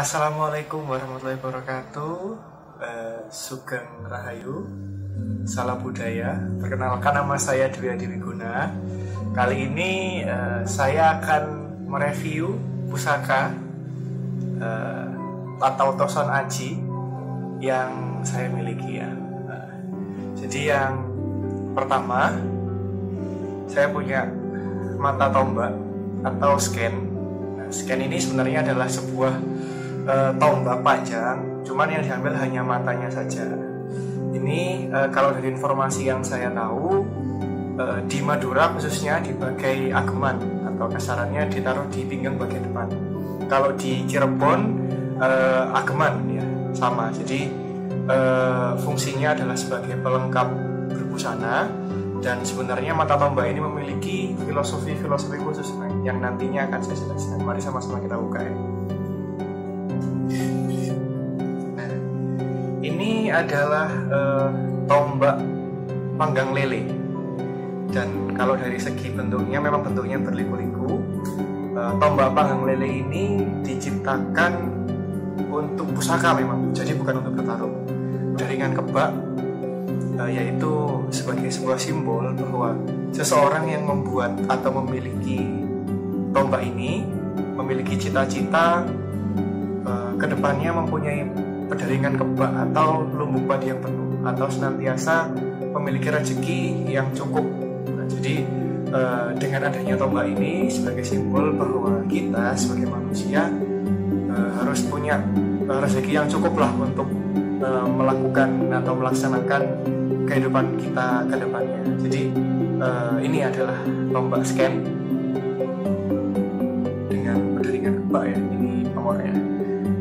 Assalamualaikum warahmatullahi wabarakatuh. Uh, Sugeng Rahayu Salam budaya. Perkenalkan nama saya Dwi Adi Wiguna. Kali ini uh, saya akan mereview pusaka uh, atau toson aji yang saya miliki ya. Uh, Jadi yang pertama saya punya mata tombak atau scan. Nah, Scan ini sebenarnya adalah sebuah uh, tombak panjang, cuman yang diambil hanya matanya saja. Ini uh, kalau dari informasi yang saya tahu uh, di Madura khususnya di bagai ageman atau kasarannya ditaruh di pinggang bagian depan. Kalau di Cirebon uh, ageman ya sama. Jadi uh, fungsinya adalah sebagai pelengkap berbusana dan sebenarnya mata tombak ini memiliki filosofi-filosofi khusus yang nantinya akan saya jelaskan. Mari sama-sama kita buka ya. Ini adalah uh, tombak panggang lele. Dan kalau dari segi bentuknya memang bentuknya berliku-liku. Uh, tombak panggang lele ini diciptakan untuk pusaka memang jadi bukan untuk bertarung. Jaringan kebak uh, yaitu sebagai sebuah simbol bahwa seseorang yang membuat atau memiliki tombak ini memiliki cita-cita uh, ke depannya mempunyai berdaringan kebak atau lumbung padi yang penuh atau senantiasa memiliki rezeki yang cukup. Nah, jadi uh, dengan adanya tombak ini sebagai simbol bahwa kita sebagai manusia uh, harus punya rezeki yang cukup lah untuk melakukan atau melaksanakan kehidupan kita ke depannya. Jadi ini adalah tombak scan dengan berdaringan kebak ya. Ini pamornya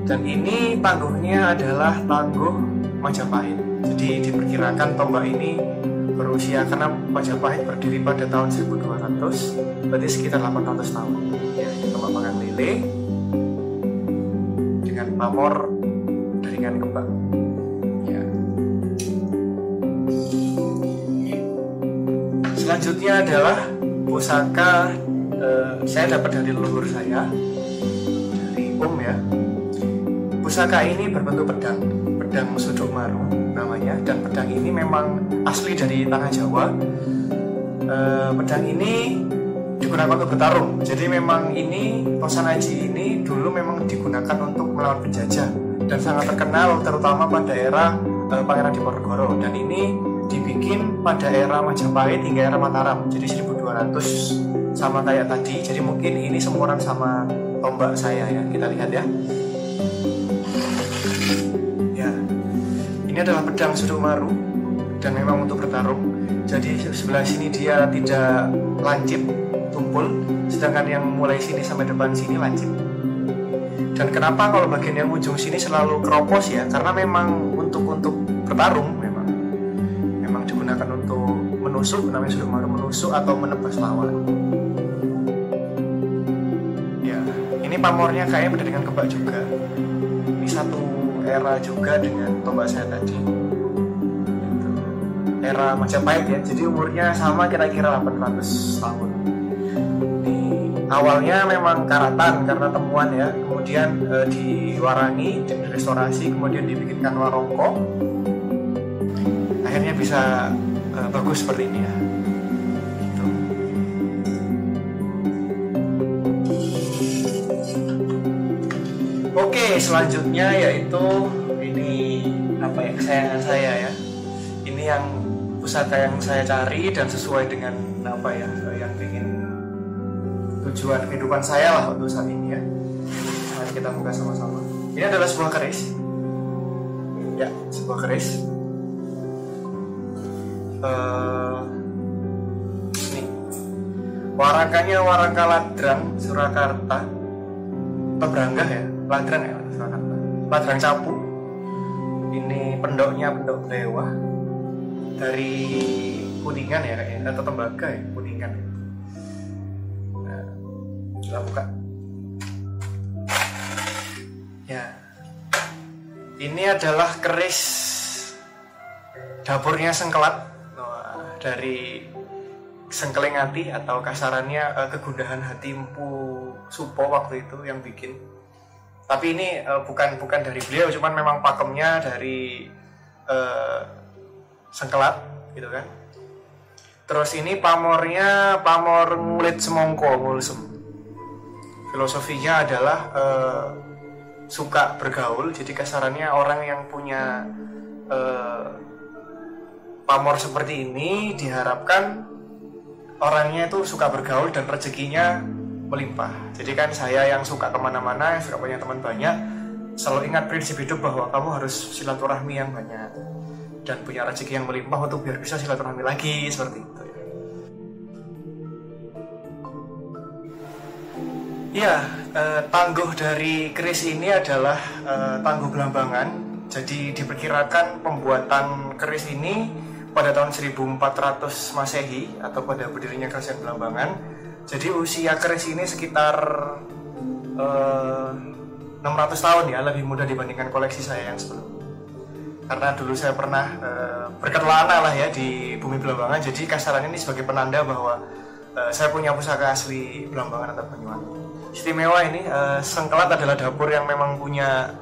dan ini tangguhnya adalah tangguh Majapahit. Jadi diperkirakan tombak ini berusia karena Majapahit berdiri pada tahun 1200 berarti sekitar 800 tahun. Ya tombak makan lele dengan pamor jaringan kembang. Ya. Selanjutnya adalah pusaka eh, saya dapat dari leluhur saya dari Om ya Pusaka ini berbentuk pedang, pedang suduk maru namanya, dan pedang ini memang asli dari tanah Jawa. E, pedang ini digunakan untuk bertarung. Jadi memang ini Tosanaji ini dulu memang digunakan untuk melawan penjajah dan sangat terkenal terutama pada era e, Pangeran Diponegoro dan ini dibikin pada era Majapahit hingga era Mataram. Jadi 1200 sama kayak tadi. Jadi mungkin ini semuran sama tombak saya ya. Kita lihat ya. Ini adalah pedang Sudomaru dan memang untuk bertarung. Jadi sebelah sini dia tidak lancip tumpul. Sedangkan yang mulai sini sampai depan sini lancip. Dan kenapa kalau bagian yang ujung sini selalu keropos ya? Karena memang untuk untuk bertarung memang. Memang digunakan untuk menusuk namanya Sudomaru menusuk atau menebas lawan. Ya ini pamornya kayaknya dengan kebak juga. Ini satu era juga dengan saya tadi. Itu era Majapahit ya. Jadi umurnya sama kira-kira 800 tahun. Di awalnya memang karatan karena temuan ya. Kemudian e, diwarangi dan restorasi kemudian dibikinkan warongko akhirnya bisa e, bagus seperti ini ya Oke, selanjutnya yaitu ini apa ya kesayangan saya ya. Ini yang pusaka yang saya cari dan sesuai dengan apa ya yang ingin tujuan kehidupan saya lah untuk saat ini ya. Mari kita buka sama-sama. Ini adalah sebuah keris. Ya, sebuah keris. Uh, ini warakannya waraka ladrang Surakarta Pebrangga ya Ladrang ya Surakarta Ladrang Capu ini pendoknya pendok dewa dari kuningan ya kayaknya atau tembaga ya kuningan. Nah, kita buka. Ya. Ini adalah keris dapurnya sengkelat. Dari sengkelengati atau kasarannya eh, kegundahan hati Empu Supo waktu itu yang bikin tapi ini uh, bukan bukan dari beliau cuman memang pakemnya dari uh, sengkelat gitu kan. Terus ini pamornya pamor ngulit semongko ngulsem filosofinya adalah uh, suka bergaul jadi kasarannya orang yang punya uh, pamor seperti ini diharapkan orangnya itu suka bergaul dan rezekinya melimpah. Jadi kan saya yang suka ke mana-mana, yang suka punya teman banyak, selalu ingat prinsip hidup bahwa kamu harus silaturahmi yang banyak dan punya rezeki yang melimpah untuk biar bisa silaturahmi lagi seperti itu. Ya, eh, tangguh dari keris ini adalah eh, tangguh Belambangan. Jadi diperkirakan pembuatan keris ini pada tahun 1400 Masehi atau pada berdirinya Kerajaan Belambangan jadi usia keris ini sekitar uh, eh, 600 tahun ya, lebih mudah dibandingkan koleksi saya yang sebelumnya. Karena dulu saya pernah uh, berkelana lah ya di bumi Belambangan, jadi kasarannya ini sebagai penanda bahwa uh, saya punya pusaka asli Belambangan atau Banyuwangi. Istimewa ini, uh, Sengkelat adalah dapur yang memang punya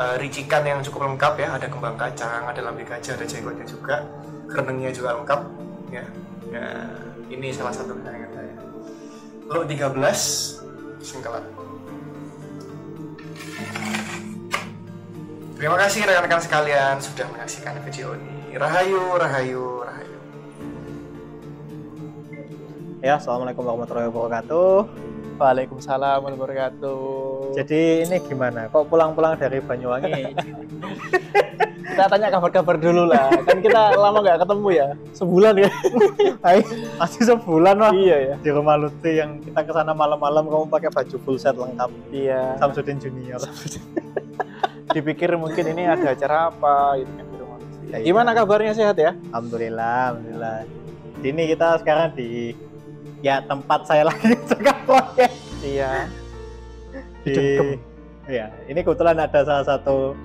uh, ricikan yang cukup lengkap ya, ada kembang kacang, ada lambe gajah, ada jenggotnya juga, kerenengnya juga lengkap ya. ya ini salah satu Lo 13 singkalan. Terima kasih rekan-rekan sekalian sudah menyaksikan video ini. Rahayu, rahayu, rahayu. Ya, assalamualaikum warahmatullahi wabarakatuh. Waalaikumsalam warahmatullahi wabarakatuh. Jadi ini gimana? Kok pulang-pulang dari Banyuwangi? kita tanya kabar-kabar dulu lah. Kan kita lama nggak ketemu ya. Sebulan ya. Masih sebulan lah. Iya ya di rumah Lutfi yang kita ke sana malam-malam kamu pakai baju full set lengkap. Iya. Samsudin Junior. Dipikir mungkin ini ada acara apa gitu kan di rumah Lutfi. Ya, gimana iya. kabarnya? Sehat ya? Alhamdulillah alhamdulillah. Ini kita sekarang di ya tempat saya lagi cekap proyek iya. Di ya ini kebetulan ada salah satu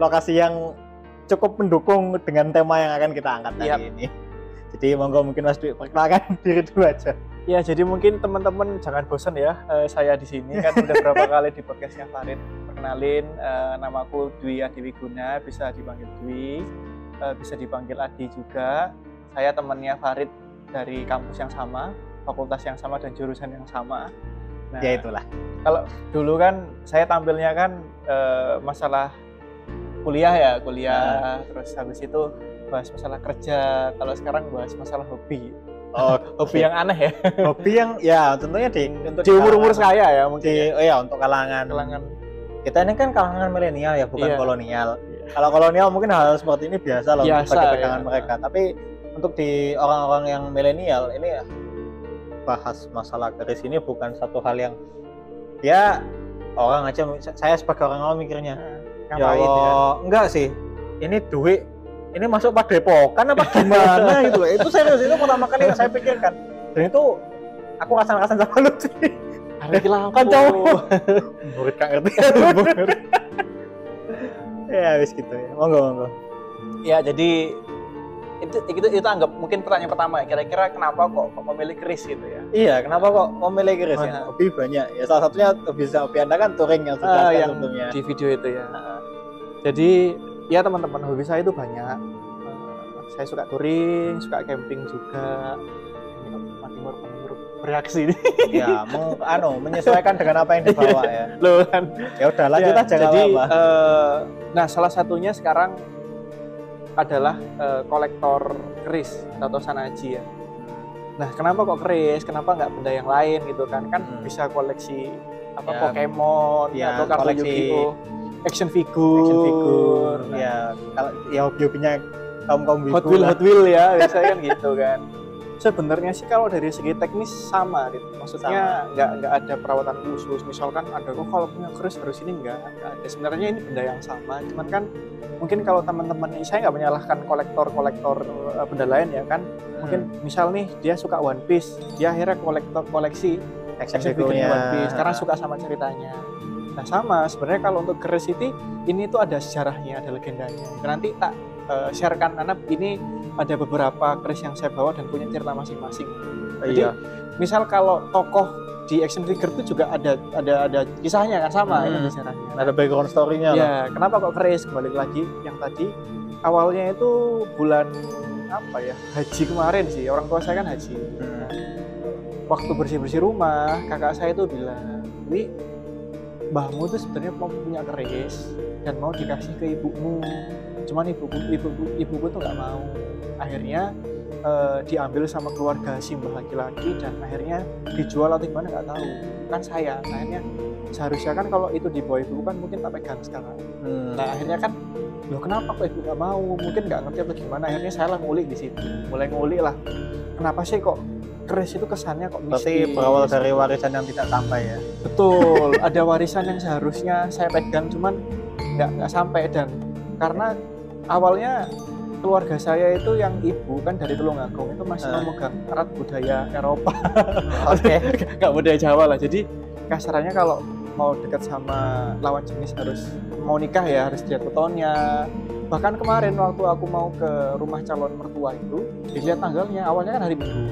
lokasi yang cukup mendukung dengan tema yang akan kita angkat yep. hari ini. Jadi monggo mungkin Mas Dwi perkenalkan diri dulu aja. Ya, jadi mungkin teman-teman jangan bosan ya uh, saya di sini kan udah berapa kali di podcastnya Farid perkenalin uh, namaku Dwi Adi Wiguna bisa dipanggil Dwi, uh, bisa dipanggil Adi juga. Saya temannya Farid dari kampus yang sama, fakultas yang sama dan jurusan yang sama. Nah, ya itulah. Kalau dulu kan saya tampilnya kan uh, masalah kuliah ya kuliah. Nah. terus habis itu bahas masalah kerja. Kalau sekarang bahas masalah hobi. Oh. Hobi yang aneh ya. Hobi yang ya tentunya di untuk di umur umur saya ya mungkin di, ya. oh ya untuk kalangan. Kalangan. Kita ini kan kalangan milenial ya bukan iya. kolonial. Iya. kalau kolonial mungkin hal, hal seperti ini biasa loh biasa, bagi pegangan ya. mereka. Tapi untuk di orang-orang yang milenial ini bahas masalah keris ini bukan satu hal yang ya orang aja saya sebagai orang awam mikirnya Ngapain ya, ya? enggak sih. Ini duit ini masuk padepokan apa gimana gitu. Itu serius itu pertama kali yang saya pikirkan. Dan itu aku kasan-kasan sama lu sih. Kan cowok. Murid kak ngerti. ya wis gitu ya. Monggo monggo. Ya jadi itu itu itu anggap mungkin pertanyaan pertama ya. kira-kira kenapa kok, kok memilih keris gitu ya? Iya kenapa kok memilih keris ya? Hobi banyak ya. Salah satunya bisa hobi anda kan touring yang sudah uh, yang sebelumnya. di video itu ya. Jadi ya teman-teman hobi saya itu banyak. Uh, saya suka touring suka camping juga. Timur timur bereaksi ya mau anu menyesuaikan dengan apa yang dibawa ya. Lo kan. Ya udah lanjut ya, aja jadi apa, -apa. Uh, nah salah satunya sekarang adalah uh, kolektor keris atau sanaji ya. Nah, kenapa kok keris? Kenapa nggak benda yang lain gitu kan? Kan hmm. bisa koleksi apa ya, Pokemon ya, atau kartu koleksi Yu-Gi-Oh, action figure. Action figure. Nah. Ya, kalau ya hobi-hobinya kaum kaum Hot Wheel Hot Wheel ya, biasanya kan gitu kan sebenarnya sih kalau dari segi teknis sama gitu. maksudnya nggak nggak ada perawatan khusus. Misalkan ada kok oh, kalau punya keris harus ini nggak ada. Sebenarnya ini benda yang sama. Cuman kan mungkin kalau teman-teman ini saya nggak menyalahkan kolektor-kolektor uh, benda lain ya kan. Hmm. mungkin misal nih dia suka One Piece dia akhirnya kolektor koleksi action figure One Piece. Karena suka sama ceritanya. Nah sama. Sebenarnya kalau untuk keris ini ini tuh ada sejarahnya ada legendanya. Nanti tak uh, sharekan anak ini ada beberapa keris yang saya bawa dan punya cerita masing-masing. Jadi iya. misal kalau tokoh di action figure itu juga ada ada ada kisahnya kan sama hmm. ya ada background story-nya ya kenapa kok keris kembali lagi yang tadi awalnya itu bulan apa ya haji kemarin sih orang tua saya kan haji hmm. waktu bersih bersih rumah kakak saya itu bilang wi mbahmu tuh sebenarnya mau punya keris dan mau dikasih ke ibumu cuman ibuku ibuku ibuku tuh nggak mau. Akhirnya uh, diambil sama keluarga si mbah laki-laki dan akhirnya dijual atau gimana nggak tahu. Kan saya akhirnya seharusnya kan kalau itu dibawa ibu kan mungkin tak pegang sekarang. Hmm. nah akhirnya kan loh kenapa kok ibu nggak mau? Mungkin nggak ngerti atau gimana. Akhirnya saya lah ngulik di situ. Mulai ngulik lah. Kenapa sih kok keris itu kesannya kok mistis? Berawal dari warisan yang tidak sampai ya? Betul. Ada warisan yang seharusnya saya pegang cuman nggak nggak sampai. Dan karena awalnya keluarga saya itu yang ibu kan dari Tulungagung itu masih uh. memegang erat budaya Eropa. Oke. Okay. nggak budaya Jawa lah. Jadi kasarannya kalau mau dekat sama lawan jenis harus mau nikah ya harus lihat fotonya bahkan kemarin waktu aku mau ke rumah calon mertua itu dilihat tanggalnya. Awalnya kan hari minggu.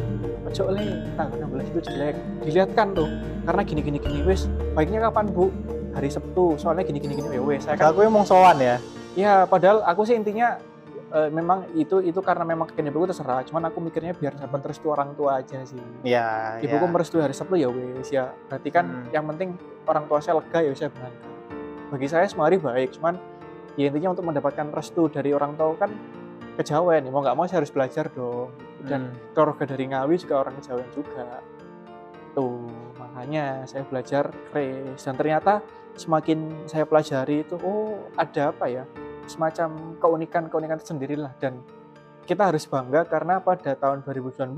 Ojo nih tanggal 16 itu jelek. Dilihat kan tuh karena gini gini gini. Wes baiknya kapan bu? Hari Sabtu. Soalnya gini gini gini. Wes saya kan aku emang sowan ya ya padahal aku sih intinya uh, memang itu itu karena memang kekinian ibuku terserah. Cuman aku mikirnya biar dapat restu orang tua aja sih. Iya ibuku ya. merestui hari Sabtu ya wes ya. Berarti kan hmm. yang penting orang tua saya lega ya saya berangkat bagi saya semua hari baik cuman ya intinya untuk mendapatkan restu dari orang tua kan kejawen mau nggak mau saya harus belajar dong. Dan hmm. keluarga dari Ngawi juga orang kejawen juga. Tuh makanya saya belajar kres dan ternyata semakin saya pelajari itu oh ada apa ya semacam keunikan-keunikan lah dan kita harus bangga karena pada tahun 2019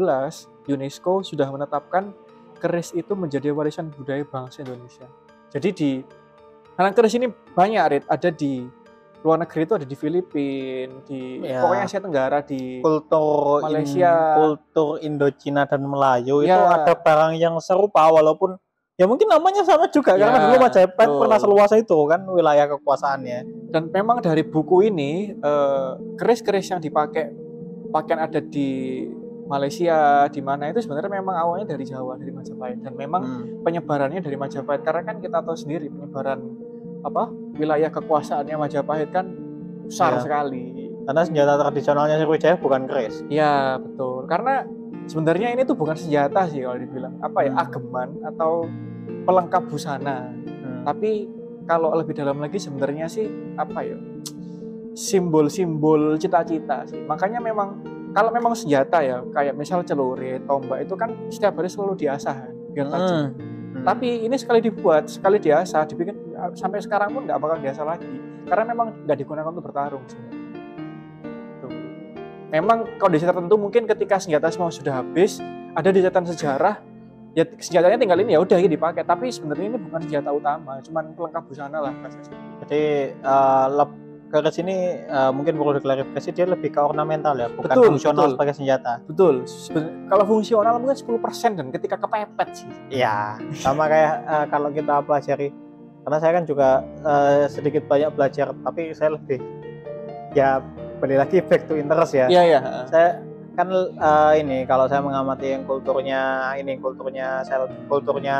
UNESCO sudah menetapkan keris itu menjadi warisan budaya bangsa Indonesia. Jadi di karena keris ini banyak Arit, ada di luar negeri itu ada di Filipina, di ya. pokoknya Asia Tenggara, di kultur Malaysia, in, kultur Indochina dan Melayu ya. itu ada barang yang serupa walaupun ya mungkin namanya sama juga ya, karena dulu Majapahit pernah seluas itu kan wilayah kekuasaannya dan memang dari buku ini eh, keris-keris yang dipakai pakaian ada di Malaysia di mana itu sebenarnya memang awalnya dari Jawa dari Majapahit dan memang hmm. penyebarannya dari Majapahit karena kan kita tahu sendiri penyebaran apa wilayah kekuasaannya Majapahit kan besar ya. sekali karena senjata tradisionalnya Sriwijaya bukan keris ya betul karena sebenarnya ini tuh bukan senjata sih kalau dibilang apa ya hmm. ageman atau pelengkap busana hmm. tapi kalau lebih dalam lagi sebenarnya sih apa ya simbol-simbol cita-cita sih makanya memang kalau memang senjata ya kayak misal celurit tombak itu kan setiap hari selalu diasah biar hmm. tajam hmm. tapi ini sekali dibuat sekali diasah dibikin sampai sekarang pun nggak bakal diasah lagi karena memang nggak digunakan untuk bertarung sebenarnya memang kondisi tertentu mungkin ketika senjata semua sudah habis ada di catatan sejarah ya senjatanya tinggal ini ya udah ini dipakai tapi sebenarnya ini bukan senjata utama cuman pelengkap busana lah jadi uh, ke sini uh, mungkin perlu diklarifikasi dia lebih ke ornamental ya bukan betul, fungsional betul. sebagai senjata betul kalau fungsional mungkin 10% dan ketika kepepet sih iya sama kayak uh, kalau kita pelajari karena saya kan juga uh, sedikit banyak belajar tapi saya lebih ya kembali lagi back to interest ya. Iya iya. Saya kan uh, ini kalau saya mengamati yang kulturnya ini kulturnya sel kulturnya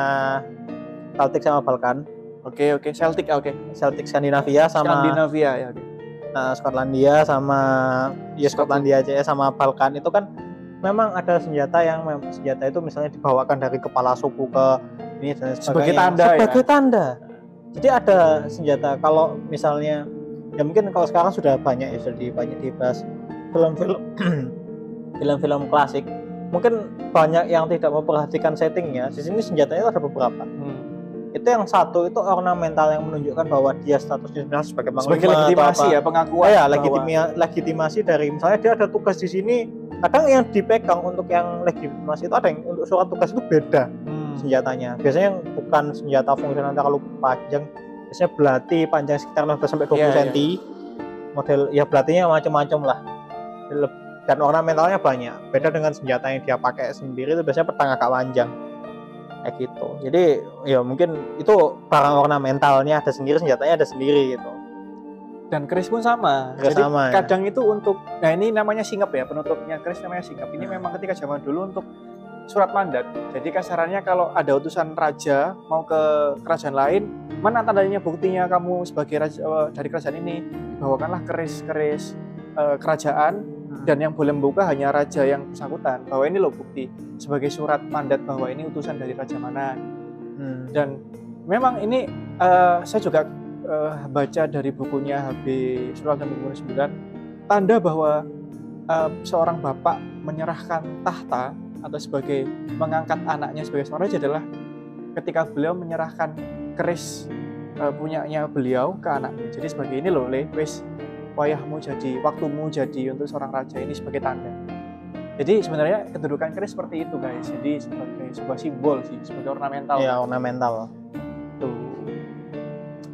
Celtic sama Balkan. Oke okay, oke okay. Celtic oke. Okay. Celtic Skandinavia sama Skandinavia ya. Okay. Nah, Skotlandia sama ya Skotlandia aja ya sama Balkan itu kan memang ada senjata yang senjata itu misalnya dibawakan dari kepala suku ke ini dan sebagainya. Sebagai tanda Sebagai ya? tanda. Jadi ada senjata kalau misalnya ya mungkin kalau sekarang sudah banyak ya sudah banyak dibahas film-film film-film klasik mungkin banyak yang tidak memperhatikan settingnya di sini senjatanya ada beberapa hmm. itu yang satu itu ornamental yang menunjukkan bahwa dia statusnya sebagai panglima sebagai legitimasi ya pengakuan ya legitimasi, legitimasi dari misalnya dia ada tugas di sini kadang yang dipegang untuk yang legitimasi itu ada yang untuk surat tugas itu beda hmm. senjatanya biasanya yang bukan senjata fungsional terlalu panjang biasanya belati panjang sekitar 15 sampai 20 yeah, cm. Yeah. Model ya belatinya macam-macam lah. Dan ornamentalnya banyak. Beda dengan senjata yang dia pakai sendiri itu biasanya pedang agak panjang. Kayak gitu. Jadi ya mungkin itu barang ornamentalnya ada sendiri, senjatanya ada sendiri gitu. Dan keris pun sama. Keris Jadi sama, kadang ya. itu untuk nah ini namanya singap ya, penutupnya keris namanya singap. Ini hmm. memang ketika zaman dulu untuk surat mandat. Jadi kasarannya kalau ada utusan raja mau ke kerajaan lain, mana tandanya buktinya kamu sebagai raja uh, dari kerajaan ini? Bawakanlah keris-keris uh, kerajaan. Dan yang boleh membuka hanya raja yang bersangkutan. Bahwa ini loh bukti sebagai surat mandat bahwa ini utusan dari raja mana. Hmm. Dan memang ini uh, saya juga uh, baca dari bukunya HB Sultan Hamengkubuwono 9 tanda bahwa uh, seorang bapak menyerahkan tahta atau sebagai mengangkat anaknya sebagai seorang raja adalah ketika beliau menyerahkan keris uh, punyanya beliau ke anaknya. Jadi sebagai ini loh, le, wis wayahmu jadi, waktumu jadi untuk seorang raja ini sebagai tanda. Jadi sebenarnya kedudukan keris seperti itu guys. Jadi sebagai sebuah simbol sih, sebagai ornamental. Iya ornamental. Tuh.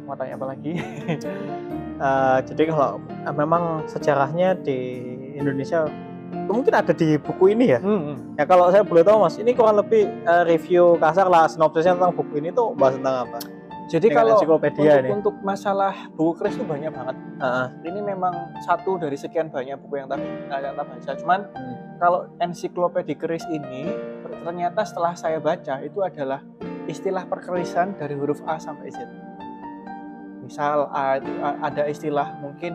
Mau tanya apa lagi? uh, jadi kalau uh, memang sejarahnya di Indonesia mungkin ada di buku ini ya. Hmm, hmm. Ya kalau saya boleh tahu mas, ini kurang lebih uh, review kasar lah sinopsisnya tentang buku ini tuh bahas tentang apa? Jadi Dengan kalau untuk, untuk masalah buku keris itu banyak banget. Uh-huh. Ini memang satu dari sekian banyak buku yang tak yang tak baca. Cuman hmm. kalau ensiklopedi keris ini ternyata setelah saya baca itu adalah istilah perkerisan dari huruf A sampai Z. Misal ada istilah mungkin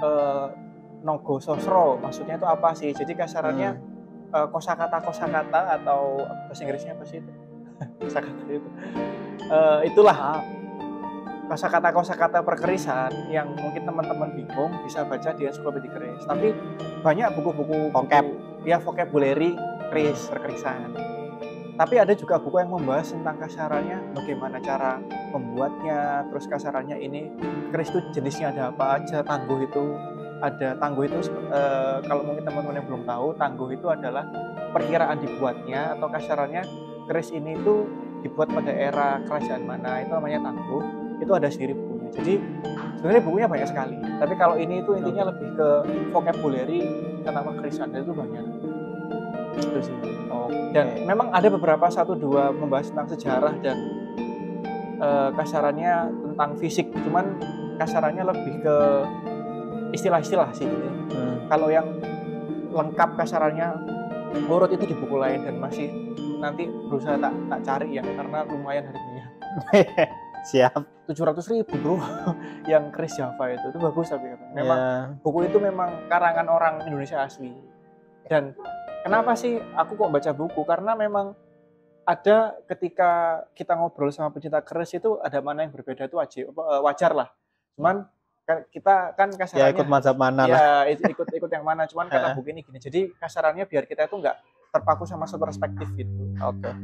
uh, nogo sosro maksudnya itu apa sih jadi kasarannya hmm. uh, kosakata kosakata atau bahasa Inggrisnya apa sih itu kosakata itu uh, itulah kosakata kosakata perkerisan yang mungkin teman-teman bingung bisa baca di ensiklopedia keris tapi banyak buku-buku vocab. Ya vocabulary keris perkerisan. Tapi ada juga buku yang membahas tentang kasarannya bagaimana cara membuatnya terus kasarannya ini keris itu jenisnya ada apa aja tangguh itu ada tangguh itu uh, kalau mungkin teman-teman yang belum tahu tangguh itu adalah perkiraan dibuatnya atau kasarannya keris ini itu dibuat pada era kerajaan mana itu namanya tangguh itu ada sendiri bukunya. Jadi sebenarnya bukunya banyak sekali. Tapi kalau ini itu intinya lebih ke vocabulary tentang kekerisan itu banyak. Itu sih. Oh, dan memang ada beberapa satu dua membahas tentang sejarah dan uh, kasarannya tentang fisik. Cuman kasarannya lebih ke istilah-istilah sih. Gitu. Hmm. Kalau yang lengkap kasarannya urut itu di buku lain dan masih nanti berusaha tak tak cari ya karena lumayan harganya. Siap. Tujuh ratus ribu bro, yang Chris Java itu itu bagus tapi memang yeah. buku itu memang karangan orang Indonesia asli. Dan kenapa sih aku kok baca buku? Karena memang ada ketika kita ngobrol sama pecinta keris itu ada mana yang berbeda itu wajib wajar lah. Cuman kan kita kan kasarannya ya ikut mazhab mana ya, lah ikut ikut yang mana cuman karena buku ini gini jadi kasarannya biar kita itu nggak terpaku sama satu perspektif gitu oke okay.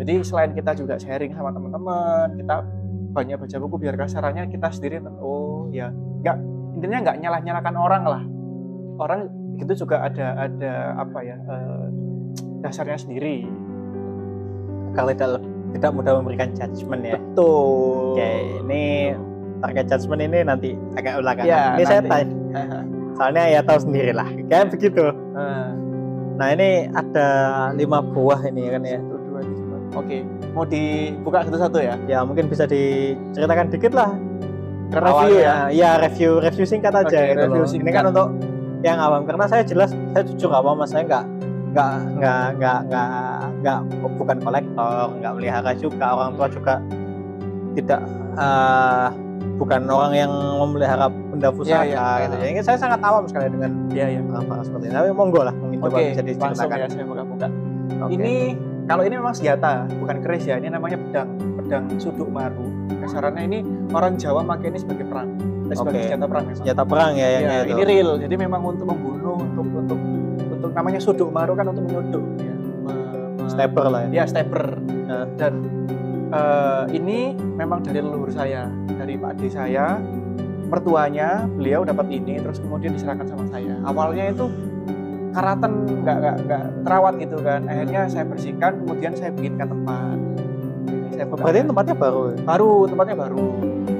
jadi selain kita juga sharing sama teman-teman kita banyak baca buku biar kasarannya kita sendiri oh ya nggak intinya nggak nyalah nyalakan orang lah orang itu juga ada ada apa ya eh, dasarnya sendiri kalau tidak tidak mudah memberikan judgement ya betul oke ini target judgment ini nanti agak belakangan. Ya, ini nanti. saya tanya. Soalnya ya tahu sendiri lah, kayak begitu. Uh. Nah ini ada lima buah ini kan ya. Oke, mau dibuka satu-satu ya? Ya mungkin bisa diceritakan dikit lah. Review ya? Ya review review singkat aja okay, gitu review loh. Singkat. Ini kan untuk yang awam karena saya jelas saya jujur awam mas saya nggak nggak nggak nggak nggak nggak bukan kolektor nggak melihara juga orang tua juga tidak uh, bukan orang yang memelihara benda pusaka ya, ya. gitu. Jadi saya sangat awam sekali dengan ya, ya. apa seperti ini. Tapi monggo lah mungkin coba bisa diceritakan. ya saya buka-buka. Okay. Ini kalau ini memang senjata, bukan keris ya. Ini namanya pedang, pedang suduk maru. Kasarannya ini orang Jawa pakai ini sebagai perang. Eh, sebagai okay. senjata perang memang. Senjata perang ya, ya yang ini real. Jadi memang untuk membunuh, untuk untuk untuk namanya suduk maru kan untuk menyuduk ya. Stepper lah ya. Ya, stepper. Nah. Dan uh, ini memang dari leluhur saya, dari Pak Ade saya, mertuanya beliau dapat ini, terus kemudian diserahkan sama saya. Awalnya itu karatan nggak nggak nggak terawat gitu kan, akhirnya saya bersihkan, kemudian saya bikinkan tempat. Saya Berarti tempatnya baru? Baru, tempatnya baru.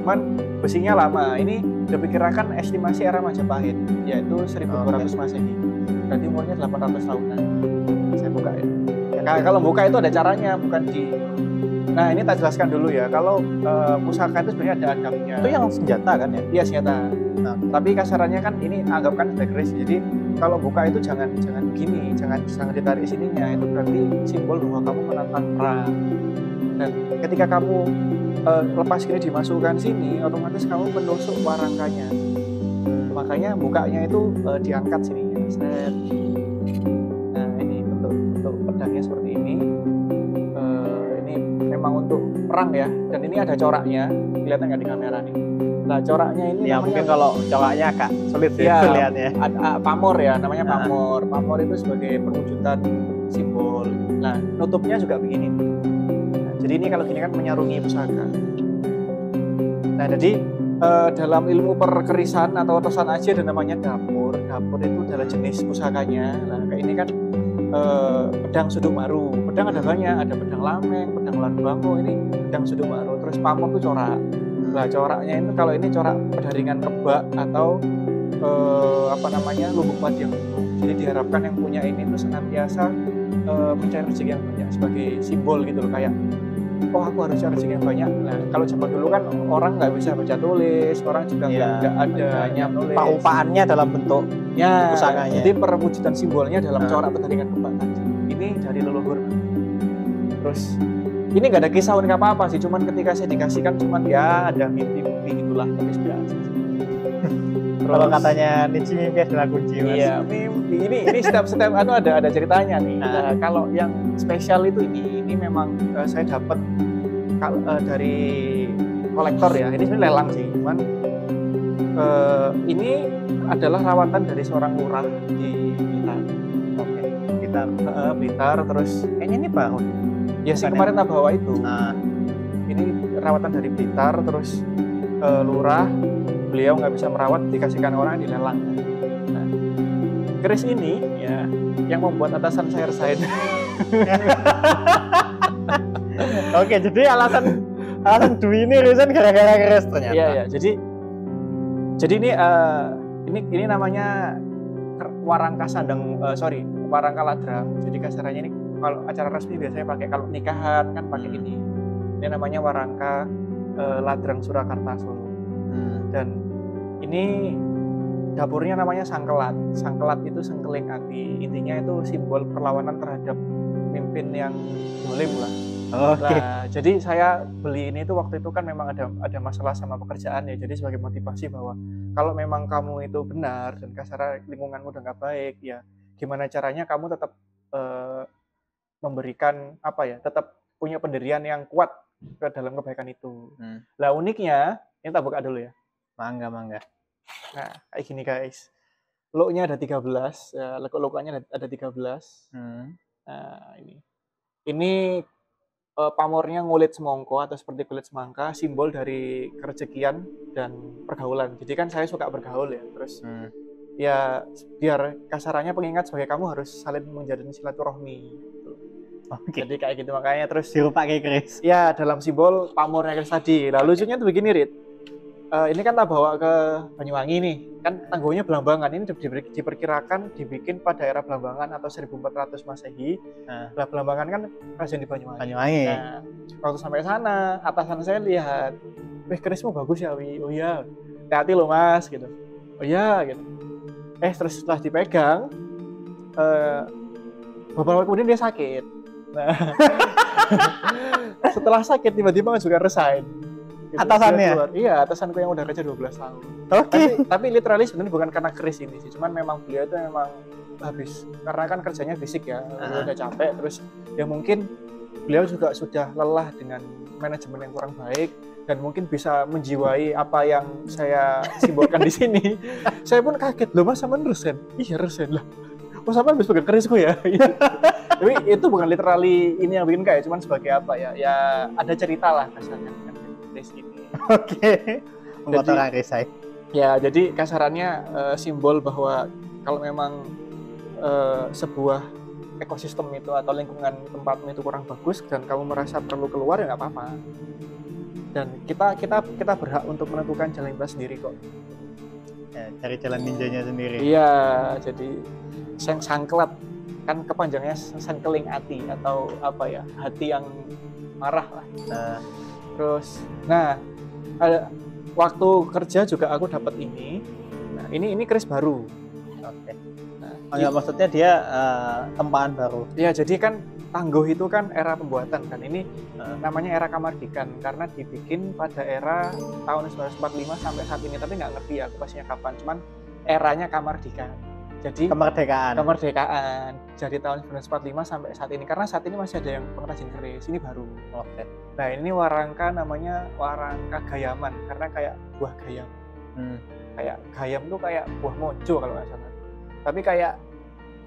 Cuman besinya lama. Ini diperkirakan estimasi era Majapahit, yaitu 1200 okay. Masehi. Berarti umurnya 800 tahunan. Saya buka ya. ya kalau buka itu ada caranya, bukan di Nah ini tak jelaskan dulu ya. Kalau uh, pusaka itu sebenarnya ada adabnya. Itu yang senjata kan ya? Iya senjata. Nah, tapi kasarannya kan ini anggapkan sebagai keris. Jadi kalau buka itu jangan jangan begini, jangan jangan ditarik sininya. Itu berarti simbol bahwa kamu menantang perang. Dan ketika kamu uh, lepas ini dimasukkan sini, otomatis kamu menusuk warangkanya. Makanya bukanya itu uh, diangkat sininya. Set. Perang ya. Dan ini ada coraknya. Kelihatan nggak di kamera nih? Nah coraknya ini ya mungkin kalau coraknya agak sulit ya, ya Ada, pamor ya, namanya nah. pamor. Pamor itu sebagai perwujudan simbol. Nah nutupnya juga begini. Nah, jadi ini kalau gini kan menyarungi pusaka. Nah, jadi uh, dalam ilmu perkerisan atau tosan aja ada namanya dapur. Dapur itu adalah jenis pusakanya. Nah, kayak ini kan uh, pedang maru. Pedang ada banyak, ada pedang lameng, pedang bambu, ini pedang maru. Terus pamor itu corak. Nah, coraknya itu kalau ini corak pedaringan kebak atau uh, apa namanya lubuk padi yang Jadi diharapkan yang punya ini itu senantiasa uh, mencari rezeki yang banyak sebagai simbol gitu loh kayak oh aku harus cari rezeki yang banyak nah kalau zaman dulu kan orang nggak bisa baca tulis orang juga iya, nggak ya, ada hanya paupaannya dalam bentuk ya pusakanya jadi perwujudan simbolnya dalam nah. corak pertandingan kembang ini dari leluhur terus ini nggak ada kisah unik apa apa sih cuman ketika saya dikasihkan cuman ya ada mimpi-mimpi gitulah tapi sudah kalau katanya Nietzsche mimpi adalah kunci mas. Iya, mimpi. Ini ini setiap setiap anu ada ada ceritanya nih. Nah, nah kalau yang spesial itu ini ini memang uh, saya dapat uh, dari kolektor ya. Ini sebenarnya lelang sih, cuman uh, ini adalah rawatan dari seorang lurah di Blitar. Oke, Blitar. Uh, Blitar terus kayaknya ini bahu. Ya sih kemarin tak bawa itu. Nah. Ini rawatan dari Blitar terus uh, lurah beliau nggak bisa merawat dikasihkan orang dilelang nah, keris ini ya yang membuat atasan saya resign oke jadi alasan alasan Dwi ini resign gara-gara keris ternyata. Iya iya. Jadi jadi ini uh, ini ini namanya warangka sandang uh, sorry warangka ladrang. Jadi kasarannya ini kalau acara resmi biasanya pakai kalau nikahan kan pakai hmm. ini. Ini namanya warangka uh, ladrang Surakarta Solo. Hmm. dan ini dapurnya namanya sangkelat. Sangkelat itu sengkeling hati intinya itu simbol perlawanan terhadap pemimpin yang dolim lah Okay. Nah, jadi saya beli ini tuh waktu itu kan memang ada ada masalah sama pekerjaan ya. Jadi sebagai motivasi bahwa kalau memang kamu itu benar dan kasar lingkunganmu udah nggak baik ya, gimana caranya kamu tetap uh, memberikan apa ya, tetap punya pendirian yang kuat ke dalam kebaikan itu. Hmm. Lah uniknya, ini tak buka dulu ya. Mangga, mangga. Nah, kayak gini guys. Low-nya ada 13, ya, logo-logonya ada 13. Hmm. Nah, ini. Ini uh, pamornya ngulit semongko atau seperti kulit semangka, simbol dari kerejekian dan pergaulan. Jadi kan saya suka bergaul ya, terus hmm. ya biar kasarannya pengingat sebagai kamu harus saling menjalin silaturahmi. Gitu. Okay. Jadi kayak gitu makanya terus dipakai Chris. Ya dalam simbol pamornya Chris tadi. Lalu lucunya tuh begini Rit uh, ini kan tak bawa ke Banyuwangi nih. Kan tangguhnya Belambangan. Ini di, diperkirakan dibikin pada era Belambangan atau 1400 Masehi. Nah, Belambangan kan presiden di Banyuwangi, Banyuwangi. Nah, waktu sampai sana atasan saya lihat wih kerismu bagus ya Wi. Oh iya. Hati-hati loh mas gitu. Oh iya gitu. Eh terus setelah dipegang uh, beberapa kemudian dia sakit. Nah. Setelah sakit tiba-tiba juga resign gitu. atasannya iya atasanku yang udah kerja 12 tahun oke okay. tapi, tapi literally sebenarnya bukan karena keris ini sih cuman memang beliau itu memang habis karena kan kerjanya fisik ya uh-huh. udah capek terus ya mungkin beliau juga sudah lelah dengan manajemen yang kurang baik dan mungkin bisa menjiwai apa yang saya simbolkan di sini. saya pun kaget loh mas sama resen. Iya resen lah. Oh sama habis pegang kerisku ya. Tapi itu bukan literally ini yang bikin kayak, cuman sebagai apa ya? Ya ada cerita lah kasarnya ini. Oke. Pemotongan risai. Ya, jadi kasarannya uh, simbol bahwa kalau memang uh, sebuah ekosistem itu atau lingkungan tempatmu itu kurang bagus dan kamu merasa perlu keluar ya nggak apa-apa. Dan kita kita kita berhak untuk menentukan jalan kita sendiri kok. Ya, cari jalan ninjanya sendiri. Iya, jadi sang sangklat kan kepanjangnya sangkeling hati atau apa ya hati yang marah lah nah. Terus nah ada waktu kerja juga aku dapat ini. Nah ini ini keris baru. Oke. Okay. nah, oh, ya, maksudnya dia uh, tempaan baru. Ya jadi kan tangguh itu kan era pembuatan kan ini uh, namanya era kamardikan karena dibikin pada era tahun 1945 sampai saat ini tapi nggak ngerti ya pastinya kapan cuman eranya kamardikan jadi kemerdekaan. kemerdekaan jadi tahun 1945 sampai saat ini. Karena saat ini masih ada yang pengrajin keris ini baru oke okay. nah ini warangka namanya warangka gayaman. Karena kayak buah gayam. Hmm. kayak gayam tuh kayak buah mojo kalau nggak salah. Tapi kayak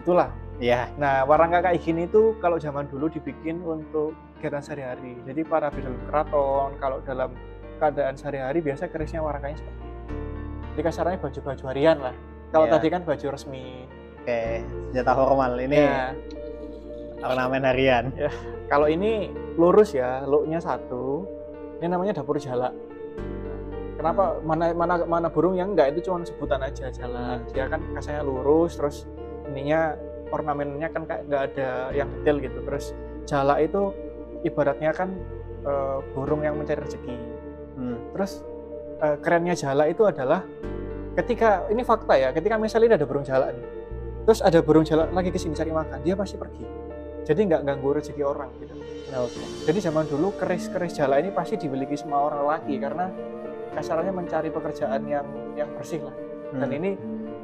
itulah. Ya nah warangka kayak gini tuh kalau zaman dulu dibikin untuk kegiatan sehari-hari. Jadi para dalam keraton kalau dalam keadaan sehari-hari biasa kerisnya warangkanya seperti ini. Jadi kasarannya baju-baju harian lah kalau yeah. tadi kan baju resmi. Oke, okay. senjata formal ini. Yeah. Ornamen harian. Ya. Kalau ini lurus ya, looknya satu. Ini namanya dapur jala. Kenapa mana mana mana burung yang enggak itu cuma sebutan aja jala. Dia kan kasanya lurus, terus ininya ornamennya kan kayak nggak ada yang detail gitu. Terus jala itu ibaratnya kan e, burung yang mencari rezeki. Hmm. Terus e, kerennya jala itu adalah ketika ini fakta ya ketika misalnya ada burung jalak nih terus ada burung jalak lagi ke sini cari makan dia pasti pergi jadi nggak ganggu rezeki orang gitu nah, okay. jadi zaman dulu keris-keris jalak ini pasti dimiliki semua orang lagi karena kasarnya mencari pekerjaan yang yang bersih lah dan hmm. ini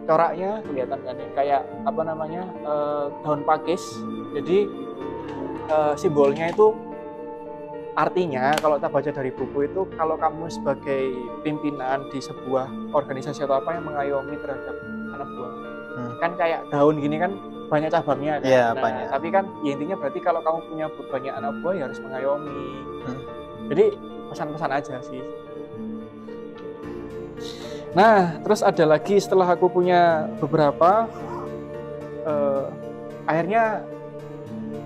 coraknya kelihatan kan ya kayak apa namanya uh, daun pakis jadi uh, simbolnya itu Artinya kalau kita baca dari buku itu kalau kamu sebagai pimpinan di sebuah organisasi atau apa yang mengayomi terhadap anak buah. Hmm. Kan kayak daun gini kan banyak cabangnya kan. Iya, nah, banyak. Tapi kan ya intinya berarti kalau kamu punya banyak anak buah ya harus mengayomi. Hmm. Jadi pesan-pesan aja sih. Nah, terus ada lagi setelah aku punya beberapa uh, akhirnya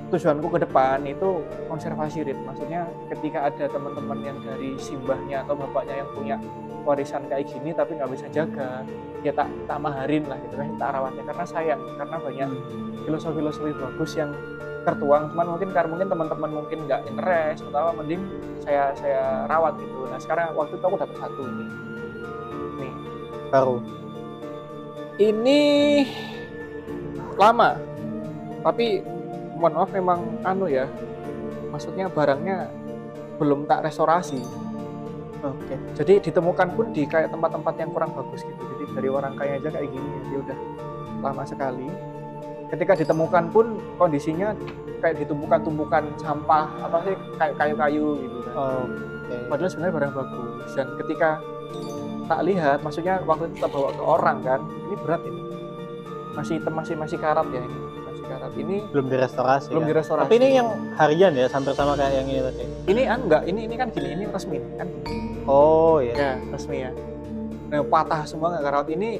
tujuanku ke depan itu konservasi rit. Maksudnya ketika ada teman-teman yang dari simbahnya atau bapaknya yang punya warisan kayak gini tapi nggak bisa jaga ya tak tak maharin lah gitu kan tak rawatnya. Karena sayang karena banyak filosofi-filosofi bagus yang tertuang. Cuman mungkin karena mungkin teman-teman mungkin nggak interest atau mending saya saya rawat gitu. Nah sekarang waktu itu aku dapat satu ini. Nih. Baru ini lama tapi mohon maaf memang anu ya maksudnya barangnya belum tak restorasi. Oke. Okay. jadi ditemukan pun di kayak tempat-tempat yang kurang bagus gitu. Jadi dari orang kaya aja kayak gini ya udah lama sekali. Ketika ditemukan pun kondisinya kayak ditumpukan-tumpukan sampah apa sih kayak kayu-kayu gitu kan. Oh, okay. padahal sebenarnya barang bagus. Dan ketika tak lihat maksudnya waktu itu kita bawa ke orang kan ini berat ini. Masih masih masih karat ya ini karat ini belum direstorasi belum kan? direstorasi. Tapi ini yang harian ya sampai sama kayak yang ini tadi. Ini kan enggak ini ini kan gini ini resmi kan? Oh iya. Ya resmi ya. Nah patah semua nggak karat ini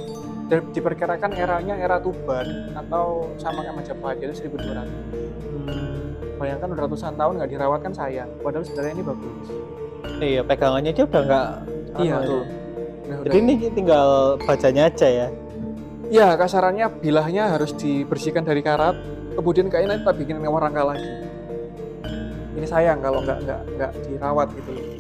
diperkirakan eranya era Tuban atau sama kayak Majapahit itu 1200 hmm. bayangkan udah ratusan tahun nggak dirawat kan sayang padahal sebenarnya ini bagus. Iya pegangannya dia udah nggak iya anu tuh nah, jadi ini tinggal bacanya aja ya ya kasarannya bilahnya harus dibersihkan dari karat kemudian kayaknya kita bikin rangka lagi. Ini sayang kalau nggak nggak nggak dirawat gitu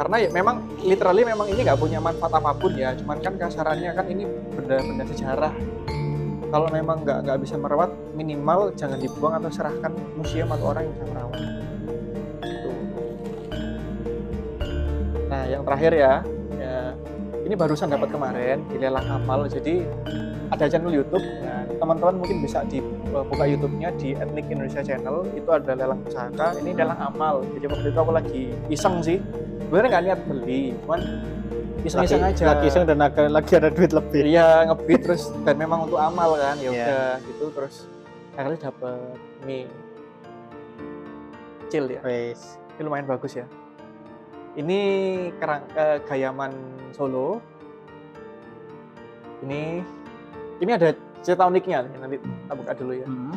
karena ya memang literally memang ini nggak punya manfaat apa pun ya cuman kan kasarannya kan ini benda-benda sejarah. Kalau memang nggak nggak bisa merawat minimal jangan dibuang atau serahkan museum atau orang yang bisa merawat. Gitu. nah yang terakhir ya ini barusan dapat kemarin di lelang amal jadi ada channel YouTube. Nah teman-teman mungkin bisa dibuka eh, YouTube-nya di Etnik Indonesia Channel. Itu ada lelang pusaka ini lelang amal. Jadi waktu itu aku lagi iseng sih. Sebenarnya nggak niat beli cuman iseng-iseng aja. lagi iseng dan lagi, lagi ada duit lebih. Iya ngebit terus dan memang untuk amal kan ya iya. udah yeah. gitu. Terus akhirnya dapet ini kecil ya. Weiss. ini lumayan bagus ya ini kerang eh, Gayaman Solo. Ini ini ada cerita uniknya nih, nanti kita buka dulu ya. Hmm.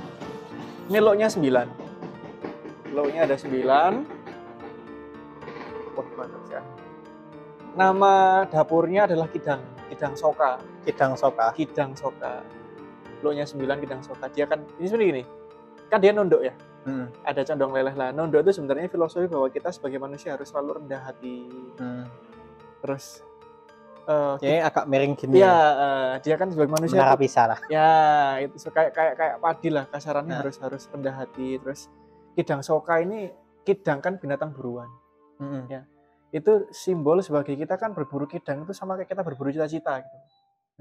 Ini lognya 9. Lognya ada 9. Wah, bagus ya. Nama dapurnya adalah Kidang, Kidang Soka. Kidang Soka. Kidang Soka. Lognya 9 Kidang Soka. Dia kan ini seperti gini. Kan dia nunduk ya. Hmm. ada condong leleh lah nondo itu sebenarnya filosofi bahwa kita sebagai manusia harus selalu rendah hati hmm. terus uh, ya agak miring gini ya uh, dia kan sebagai manusia Menara bisa lah ya itu kayak kayak kayak padi lah kasarannya nah. harus harus rendah hati terus kidang soka ini kidang kan binatang buruan hmm. ya itu simbol sebagai kita kan berburu kidang itu sama kayak kita berburu cita-cita gitu.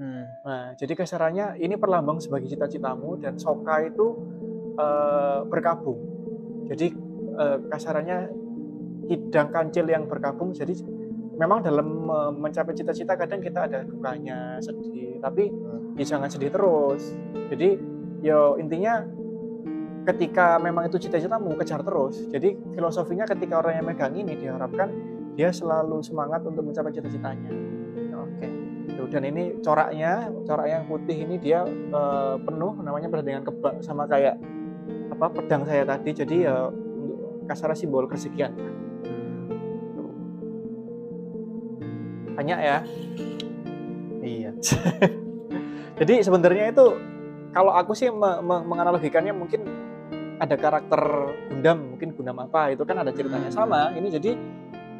Hmm. Nah, jadi kasarannya ini perlambang sebagai cita-citamu dan soka itu uh, berkabung. Jadi uh, kasarannya kidang kancil yang berkabung. Jadi memang dalam uh, mencapai cita-cita kadang kita ada dukanya, sedih, tapi hmm. ya jangan sedih terus. Jadi yo intinya ketika memang itu cita-citamu kejar terus. Jadi filosofinya ketika orang yang megang ini diharapkan dia selalu semangat untuk mencapai cita-citanya. Oke. Okay. Dan ini coraknya, corak yang putih ini dia uh, penuh namanya dengan kebak sama kayak apa pedang saya tadi. Jadi ya untuk kasar simbol kesekian. Banyak ya. Iya. Jadi sebenarnya itu kalau aku sih me me menganalogikannya mungkin ada karakter Gundam, mungkin Gundam apa itu kan ada ceritanya hmm. sama. Ini jadi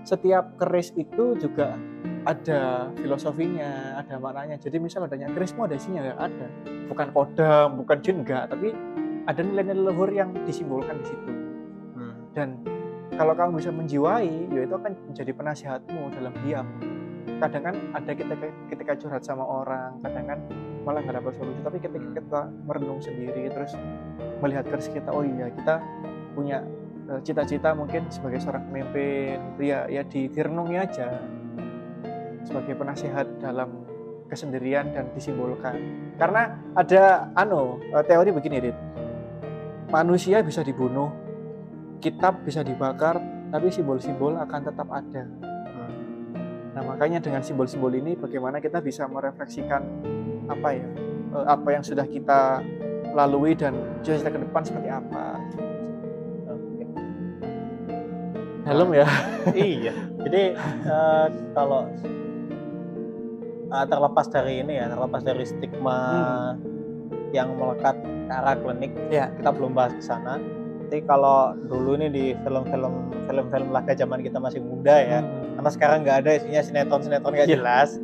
setiap keris itu juga ada filosofinya, ada maknanya. Jadi misal adanya kerismu ada isinya nggak ada, bukan kodam, bukan jin enggak, tapi ada nilai-nilai leluhur yang disimbolkan di situ. Hmm. Dan kalau kamu bisa menjiwai, ya itu akan menjadi penasihatmu dalam diam. Kadang kan ada kita ketika curhat sama orang, kadang kan malah nggak dapat solusi. Tapi ketika kita merenung sendiri, terus melihat keris kita, oh iya kita punya Eh, cita-cita mungkin sebagai seorang pemimpin ya ya di direnungi aja sebagai penasihat dalam kesendirian dan disimbolkan karena ada ano eh, teori begini Rit manusia bisa dibunuh kitab bisa dibakar tapi simbol-simbol akan tetap ada. Nah makanya dengan simbol-simbol ini bagaimana kita bisa merefleksikan apa ya eh, apa yang sudah kita lalui dan cita-cita ke depan seperti apa. Helm ya. Iya. Jadi uh, kalau uh, terlepas dari ini ya terlepas dari stigma hmm. Yang melekat ke arah klinik ya. kita belum bahas ke sana. Tapi kalau dulu ini di film-film film-film laga zaman kita masih muda ya hmm. karena sekarang nggak ada isinya sinetron sinetron nggak ya. jelas.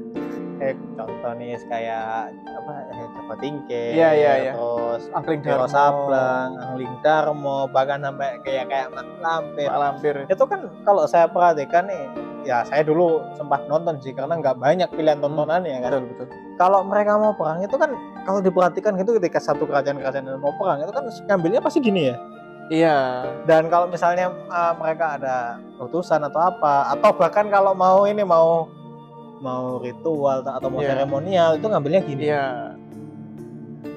Kayak contoh nih kayak apa eh, Joko Tingke iya iya iya. terus Angling Darmo. Sablang Angling Darmo bahkan sampai kayak kayak Mak Lampir. Mak Lampir. Itu kan kalau saya perhatikan nih ya saya dulu sempat nonton sih karena nggak banyak pilihan tontonan ya kan betul betul kalau mereka mau perang itu kan kalau diperhatikan gitu ketika satu kerajaan-kerajaan mau perang itu kan ngambilnya pasti gini ya Iya. Dan kalau misalnya uh, mereka ada utusan atau apa, atau bahkan kalau mau ini mau mau ritual atau mau yeah. seremonial itu ngambilnya gini. Iya. Yeah.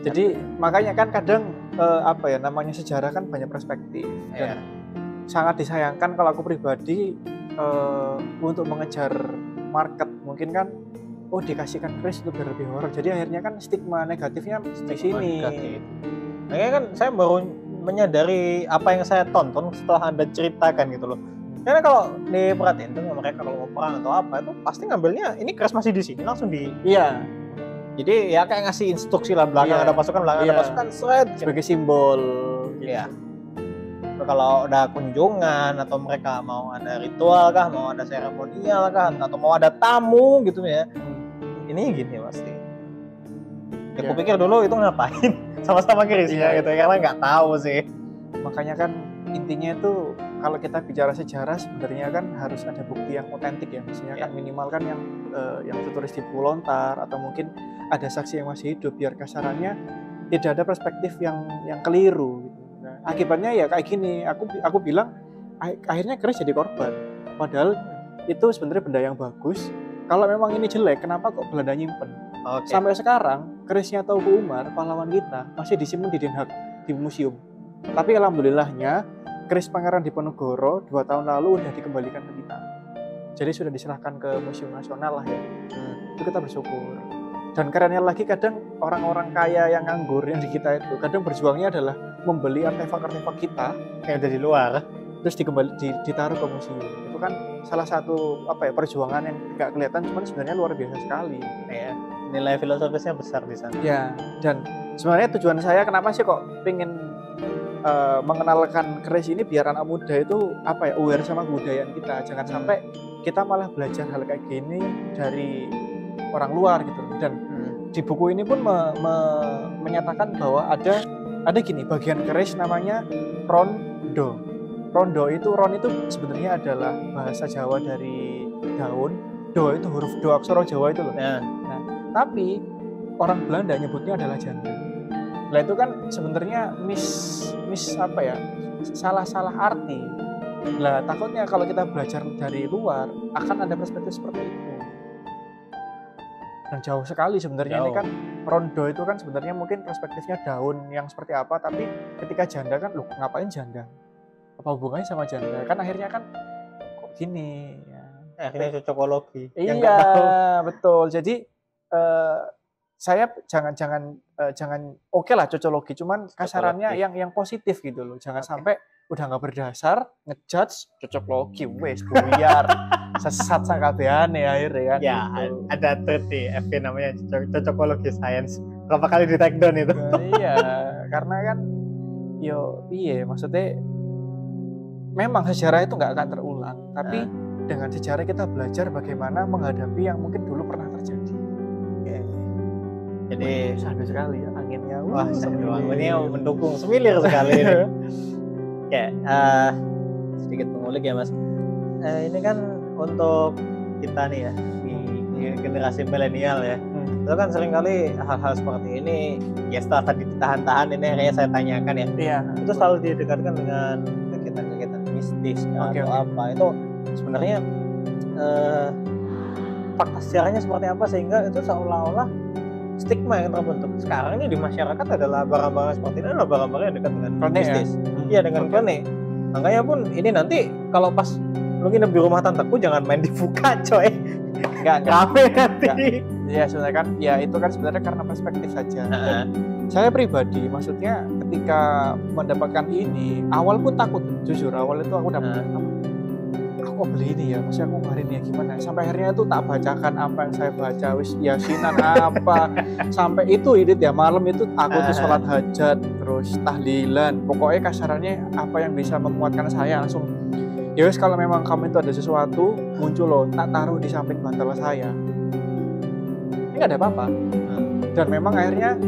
Jadi makanya kan kadang uh, apa ya namanya sejarah kan banyak perspektif dan yeah. sangat disayangkan kalau aku pribadi uh, untuk mengejar market mungkin kan oh dikasihkan kris itu biar lebih horor. Jadi akhirnya kan stigma negatifnya di sini. Makanya kan saya baru menyadari apa yang saya tonton setelah anda ceritakan gitu loh karena kalau diperhatiin tuh mereka kalau mau perang atau apa itu pasti ngambilnya ini keras masih di sini langsung di iya jadi ya kayak ngasih instruksi lah belakang iya. ada pasukan belakang iya. ada pasukan seret sebagai simbol gitu. iya kalau ada kunjungan atau mereka mau ada ritual kah mau ada seremonial kah atau mau ada tamu gitu ya hmm. ini gini pasti ya, ya. aku pikir dulu itu ngapain sama-sama kirisnya iya. gitu ya, karena nggak tahu sih makanya kan intinya itu kalau kita bicara sejarah sebenarnya kan harus ada bukti yang otentik ya misalnya yeah. kan minimal kan yang uh, yang tertulis di buku lontar atau mungkin ada saksi yang masih hidup biar kasarannya tidak ada perspektif yang yang keliru gitu. Akibatnya ya kayak gini aku aku bilang akhirnya keris jadi korban padahal itu sebenarnya benda yang bagus kalau memang ini jelek kenapa kok Belanda nyimpen okay. sampai sekarang kerisnya Tauku Umar pahlawan kita masih disimpan di Den Haag di museum tapi alhamdulillahnya keris Pangeran Diponegoro dua tahun lalu udah dikembalikan ke kita. Jadi sudah diserahkan ke Museum Nasional lah ya. Hmm. Itu kita bersyukur. Dan kerennya lagi kadang orang-orang kaya yang nganggur yang di kita itu kadang berjuangnya adalah membeli artefak-artefak kita kayak dari luar terus dikembali ditaruh ke museum. Itu kan salah satu apa ya perjuangan yang nggak kelihatan cuman sebenarnya luar biasa sekali. Ya, nilai filosofisnya besar di sana. Ya, dan sebenarnya tujuan saya kenapa sih kok pengen uh, mengenalkan keris ini biar anak muda itu apa ya aware sama kebudayaan kita jangan hmm. sampai kita malah belajar hal kayak gini dari orang luar gitu dan hmm. di buku ini pun me, me, menyatakan bahwa ada ada gini bagian keris namanya rondo rondo itu ron itu sebenarnya adalah bahasa Jawa dari daun do itu huruf do aksara Jawa itu loh ya. nah tapi orang Belanda nyebutnya adalah janda Nah itu kan sebenarnya mis mis apa ya salah-salah arti. Lah takutnya kalau kita belajar dari luar akan ada perspektif seperti itu. Dan jauh sekali sebenarnya ini kan rondo itu kan sebenarnya mungkin perspektifnya daun yang seperti apa tapi ketika janda kan lu ngapain janda? Apa hubungannya sama janda? Kan akhirnya kan kok gini ya. Akhirnya cocokologi. Iya, betul. Jadi uh, saya jangan jangan uh, jangan oke okay lah cocologi cuman kasarannya yang yang positif gitu loh jangan okay. sampai udah nggak berdasar ngejudge cocok logi wes buyar sesat sangkabeane akhirnya kan ya gitu. ada tuh di FP namanya cocok logi science berapa kali di take down itu nah, iya karena kan yo iya maksudnya memang sejarah itu nggak akan terulang tapi nah. dengan sejarah kita belajar bagaimana menghadapi yang mungkin dulu pernah terjadi jadi sadu sekali ya anginnya. Wah, sadu anginnya mendukung semilir sekali ini. ya, uh, sedikit mengulik ya Mas. Uh, ini kan untuk kita nih ya di, generasi milenial ya. Hmm. Itu kan sering kali hal-hal seperti ini ya setelah tadi ditahan-tahan ini kayaknya saya tanyakan ya. Iya. Itu selalu didekatkan dengan kegiatan-kegiatan mistis okay, atau okay. apa. Itu sebenarnya uh, fakta sejarahnya seperti apa sehingga itu seolah-olah stigma yang terbentuk sekarang ini di masyarakat adalah barang-barang seperti ini adalah barang-barang yang dekat dengan klene bisnis. Ya? Iya dengan okay. klene. Makanya pun ini nanti kalau pas lu nginep di rumah tanteku jangan main dibuka coy. Enggak, rame nanti. Iya sebenarnya kan ya itu kan sebenarnya karena perspektif saja. Uh -huh. Saya pribadi maksudnya ketika mendapatkan ini awal pun takut jujur awal itu aku dapat uh -huh kok beli ini ya? Masih aku hari ini ya? Gimana? Sampai akhirnya itu tak bacakan apa yang saya baca. Wis yasinan apa? Sampai itu ini ya malam itu aku tuh sholat hajat terus tahlilan. Pokoknya kasarannya apa yang bisa memuatkan saya langsung ya wis kalau memang kamu itu ada sesuatu muncul loh tak taruh di samping bantal saya. Ini nggak ada apa-apa. Dan memang akhirnya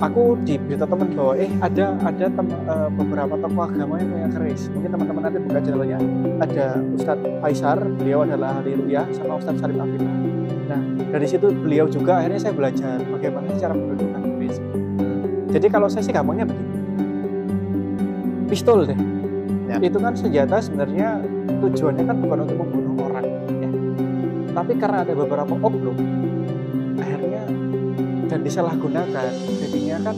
aku diberita teman bahwa eh ada ada tem, uh, beberapa tokoh agama yang punya keris. Mungkin teman-teman nanti buka channelnya. Ada Ustadz Faisar beliau adalah ahli ruya sama Ustadz Sarif Afifah nah dari situ beliau juga akhirnya saya belajar bagaimana cara mendudukan keris. Jadi kalau saya sih gampangnya begini. Pistol deh. Ya. itu kan senjata sebenarnya tujuannya kan bukan untuk membunuh orang ya. Tapi karena ada beberapa oknum dan disalahgunakan. Jadinya kan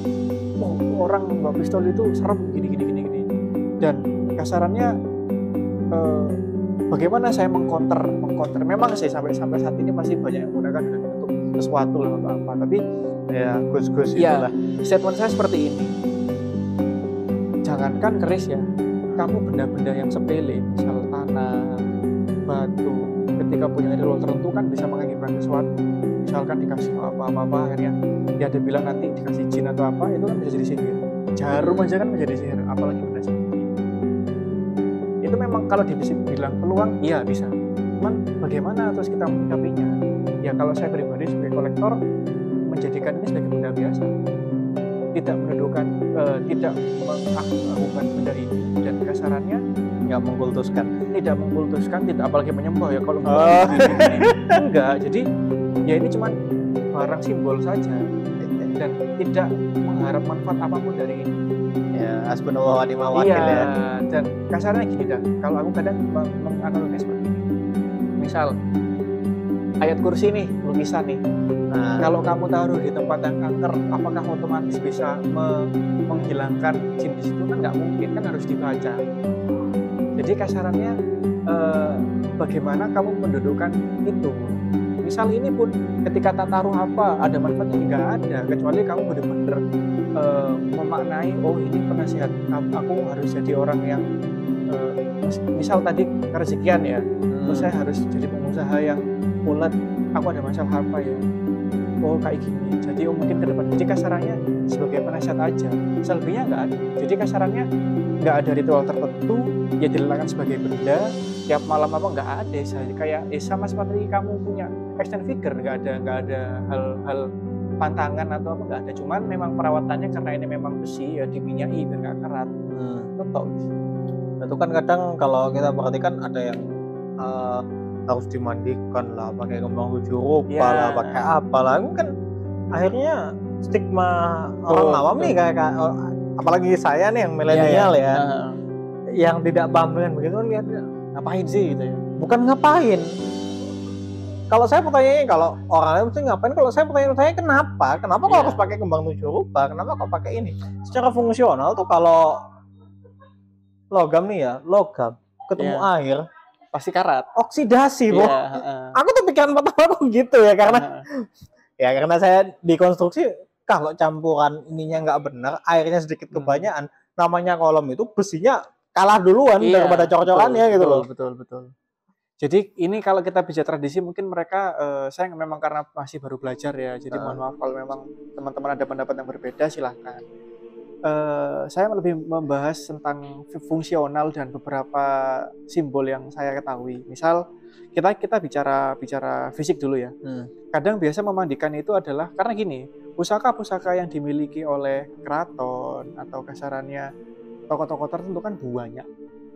oh, orang bawa pistol itu serem gini gini gini gini. Dan kasarannya eh, bagaimana saya mengkonter mengkonter? Memang saya sampai sampai saat ini masih banyak yang menggunakan untuk sesuatu lah atau apa. Tapi ya gus-gus ya, itulah. Statement saya seperti ini. Jangankan keris ya kamu benda-benda yang sepele misal tanah batu ketika punya role tertentu kan bisa mengakibatkan sesuatu misalkan dikasih apa-apa akhirnya dia ada bilang nanti dikasih jin atau apa itu kan bisa jadi sihir. Jarum aja kan menjadi sihir apalagi benda seperti itu memang kalau dibilang peluang iya bisa. Cuman bagaimana terus kita menyikapinya? Ya kalau saya pribadi sebagai kolektor menjadikan ini sebagai benda biasa. Tidak mendudukan uh, tidak mengagungkan benda ini. Dan kasarannya nggak mengkultuskan tidak mengkultuskan tidak apalagi menyembah ya kalau oh. enggak jadi ya ini cuma barang simbol saja. Dan tidak mengharap manfaat apa pun dari ini. Ya asbunallah wa iya, ya. dan kasarnya gini dah kalau aku kadang menganaloginya seperti ini. Misal ayat kursi nih lukisan nih. Nah. kalau kamu taruh di tempat yang kanker apakah otomatis bisa me menghilangkan jin di situ? Kan nggak mungkin kan harus dibaca. Jadi kasarannya eh, bagaimana kamu mendudukan itu misal ini pun ketika tak taruh apa ada manfaatnya? Nggak ada kecuali kamu benar-benar uh, memaknai oh ini penasihat aku harus jadi orang yang uh, misal tadi rezekian ya hmm. terus saya harus jadi pengusaha yang ulet aku ada masalah apa ya? Oh kayak gini. Jadi oh mungkin ke depan. Jadi kasarannya sebagai penasihat aja. Selebihnya nggak ada. Jadi kasarannya nggak ada ritual tertentu ya diletakkan sebagai benda. Tiap malam apa nggak ada. Saya kayak eh, sama seperti kamu punya extend figure nggak ada nggak ada hal-hal pantangan atau apa nggak ada cuman memang perawatannya karena ini memang besi ya diminyaki biar nggak karat hmm. itu itu kan kadang kalau kita perhatikan ada yang uh, harus dimandikan lah pakai kembang tujuh rupa yeah. lah pakai apa lah kan akhirnya stigma oh, orang awam nih kayak, kayak oh, apalagi saya nih yang milenial yeah, yeah. ya uh. yang tidak paham dengan begitu kan lihatnya ngapain sih gitu ya bukan ngapain kalau saya pertanyaannya kalau orang lain mesti ngapain kalau saya pertanyaan saya kenapa kenapa yeah. kok iya. harus pakai kembang tujuh rupa kenapa kok pakai ini secara fungsional tuh kalau logam nih ya logam ketemu yeah. air pasti karat oksidasi yeah, uh. aku tuh pikiran pertama aku gitu ya karena uh. ya karena saya dikonstruksi kalau campuran ininya nggak benar airnya sedikit hmm. kebanyakan hmm. namanya kolom itu besinya kalah duluan yeah, daripada cocok-cocokannya gitu loh betul betul jadi ini kalau kita bicara tradisi mungkin mereka uh, saya memang karena masih baru belajar ya jadi uh. mohon maaf kalau memang teman-teman ada pendapat yang berbeda silahkan uh, saya lebih membahas tentang fungsional dan beberapa simbol yang saya ketahui. Misal kita kita bicara bicara fisik dulu ya. Hmm. Kadang biasa memandikan itu adalah karena gini, pusaka-pusaka yang dimiliki oleh keraton atau kasarannya tokoh-tokoh tertentu kan banyak.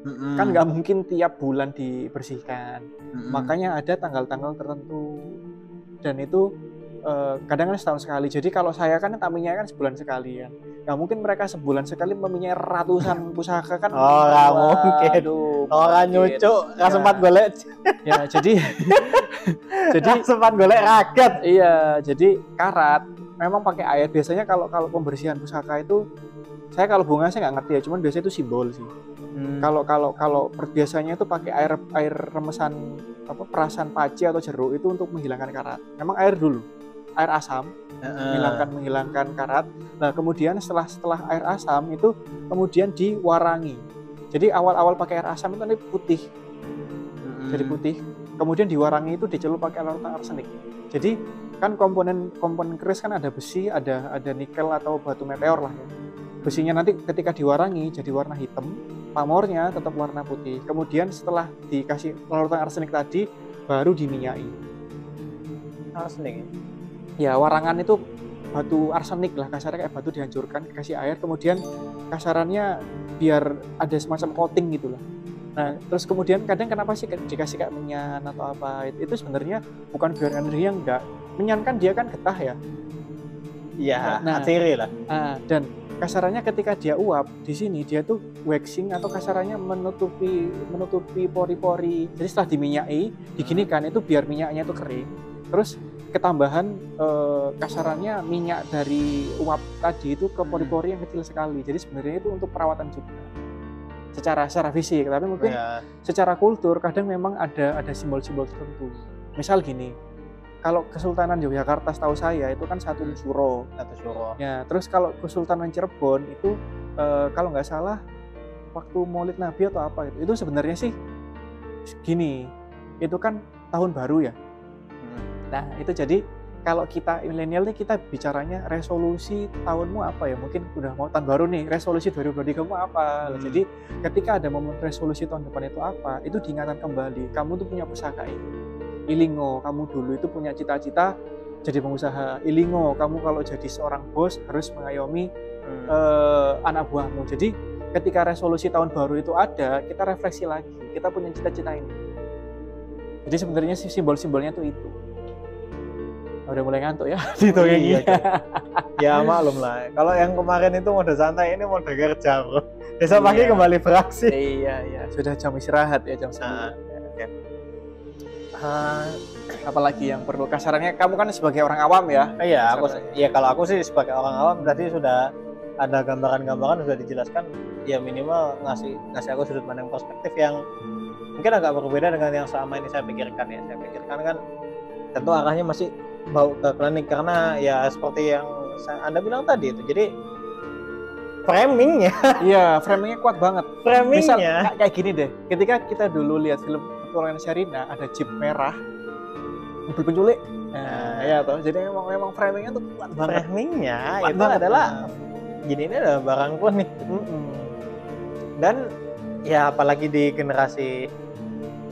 Hmm Kan nggak mungkin tiap bulan dibersihkan. hmm Makanya ada tanggal-tanggal tertentu. Dan itu uh, kadang kan setahun sekali. Jadi kalau saya kan taminya kan sebulan sekali kan. Nah mungkin mereka sebulan sekali meminyai ratusan pusaka kan. Oh nggak mungkin. Aduh, Orang nyucuk nggak ya. sempat golek. Ya jadi jadi sempat golek raket. Iya jadi karat. Memang pakai air. Biasanya kalau kalau pembersihan pusaka itu saya kalau bunga saya nggak ngerti ya. Cuman biasanya itu simbol sih. Hmm. Kalau kalau kalau biasanya itu pakai air air remesan apa perasan paci atau jeruk itu untuk menghilangkan karat. Memang air dulu air asam menghilangkan menghilangkan karat. Nah kemudian setelah setelah air asam itu kemudian diwarangi. Jadi awal-awal pakai air asam itu nanti putih, hmm. jadi putih. Kemudian diwarangi itu dicelup pakai larutan arsenik. Jadi kan komponen komponen keris kan ada besi, ada ada nikel atau batu meteor lah ya. Besinya nanti ketika diwarangi jadi warna hitam, pamornya tetap warna putih. Kemudian setelah dikasih larutan arsenik tadi baru diminyai. Arsenik ya warangan itu batu arsenik lah kasarnya kayak batu dihancurkan dikasih air kemudian kasarannya biar ada semacam coating gitu lah nah terus kemudian kadang kenapa sih dikasih kayak menyan atau apa? Itu, itu sebenarnya bukan biar energi yang enggak. Menyan kan dia kan getah ya? Iya nah, materi lah. nah, dan kasarannya ketika dia uap di sini dia tuh waxing atau kasarannya menutupi menutupi pori-pori. Jadi setelah diminyai diginikan itu biar minyaknya itu kering. Terus ketambahan eh, kasarannya minyak dari uap tadi itu ke pori-pori yang kecil sekali. Jadi sebenarnya itu untuk perawatan juga secara secara fisik, tapi mungkin ya. secara kultur kadang memang ada ada simbol-simbol tertentu. Misal gini, kalau Kesultanan Yogyakarta setahu saya itu kan satu suro. Satu suro. Ya, terus kalau Kesultanan Cirebon itu eh, kalau nggak salah waktu Maulid Nabi atau apa itu, itu sebenarnya sih gini, itu kan tahun baru ya Nah, itu jadi kalau kita milenial nih kita bicaranya resolusi tahunmu apa ya? Mungkin udah mau tahun baru nih, resolusi 2023 kamu apa? Hmm. Jadi ketika ada momen resolusi tahun depan itu apa, itu diingatkan kembali. Kamu tuh punya pusaka ini. Ilingo, kamu dulu itu punya cita-cita jadi pengusaha. Ilingo, kamu kalau jadi seorang bos harus mengayomi hmm. uh, anak buahmu. Jadi ketika resolusi tahun baru itu ada, kita refleksi lagi. Kita punya cita-cita ini. Jadi sebenarnya simbol-simbolnya tuh itu udah mulai ngantuk ya di oh, iya, ya maklum lah. Kalau yang kemarin itu mode santai ini mode kerja bro. Besok iya. pagi kembali beraksi. Iya iya. Sudah jam istirahat ya jam sembilan ya. uh, apalagi yang perlu kasarannya? Kamu kan sebagai orang awam ya? Iya aku ya kalau aku sih sebagai orang awam tadi sudah ada gambaran-gambaran sudah dijelaskan. Ya minimal ngasih ngasih aku sudut pandang perspektif yang mungkin agak berbeda dengan yang selama ini saya pikirkan ya. Saya pikirkan kan tentu arahnya masih bawa ke klinik karena ya seperti yang anda bilang tadi itu jadi framingnya iya framingnya kuat banget framingnya Misal, kayak gini deh ketika kita dulu lihat film petualangan Sherina ada jeep merah mobil penculik Nah, ya toh. Jadi memang memang framingnya tuh kuat banget. Framingnya kuat itu banget. adalah gini ini adalah barang nih. Mm -mm. Dan ya apalagi di generasi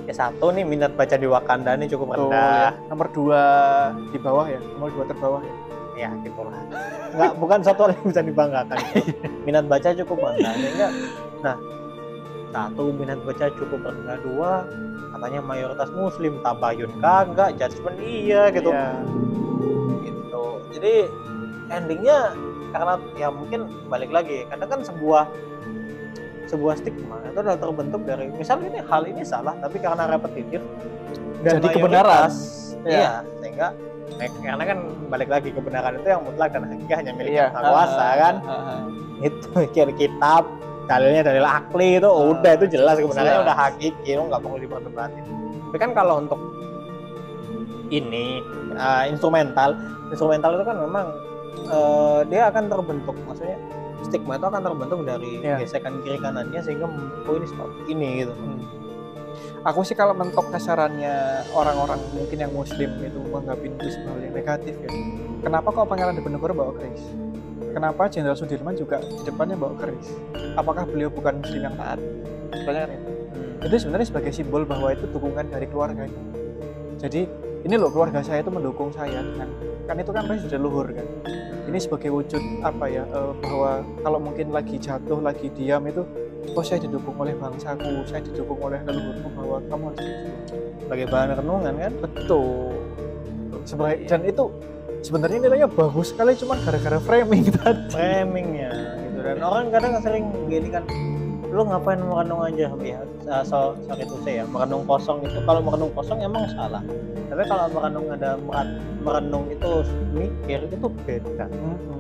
S1 nih minat baca di Wakanda ini cukup Betul, rendah. ya. Nomor dua di bawah ya, nomor dua terbawah ya. Ya gitu lah. Nggak, bukan satu hal yang bisa dibanggakan. minat baca cukup rendah. Sehingga, nah satu minat baca cukup rendah dua katanya mayoritas muslim tabayun kagak judgement iya gitu Iya. gitu jadi endingnya karena ya mungkin balik lagi karena kan sebuah sebuah stigma itu adalah terbentuk dari misalnya ini hal ini salah tapi karena repetitif dan Jadi kebenaran. iya Iya. sehingga eh, karena kan balik lagi kebenaran itu yang mutlak dan hakiki hanya milik Iya. yang kuasa kan Ah, ah, ah. itu mikir kitab dalilnya dalil akli itu Ah, udah itu jelas kebenarannya jelas. udah hakiki lu nggak perlu diperdebatin tapi kan kalau untuk ini uh, instrumental instrumental itu kan memang uh, dia akan terbentuk maksudnya stigma itu akan terbentuk dari Iya. gesekan kiri kanannya sehingga oh ini seperti ini gitu Hmm. Aku sih kalau mentok kasarannya orang-orang mungkin yang muslim itu menganggap itu yang negatif ya. Kenapa kok Pangeran Diponegoro bawa keris? Kenapa Jenderal Sudirman juga di depannya bawa keris? Apakah beliau bukan muslim yang taat? Pertanyaan itu. Itu sebenarnya sebagai simbol bahwa itu dukungan dari keluarganya. Jadi ini loh keluarga saya itu mendukung saya dengan kan itu kan pasti sudah luhur kan. Ini sebagai wujud apa ya eh, bahwa kalau mungkin lagi jatuh lagi diam itu oh saya didukung oleh bangsaku, saya didukung oleh leluhurku bahwa kamu harus berjuang. sebagai bahan renungan kan Betul. Sebagai dan itu sebenarnya nilainya bagus sekali cuma gara-gara framing tadi. framingnya gitu dan orang kadang sering gini kan lu ngapain merenung aja? Ya so, sorry to say ya merenung kosong itu. Kalau merenung kosong emang salah. Tapi kalau merenung ada merenung itu mikir itu beda.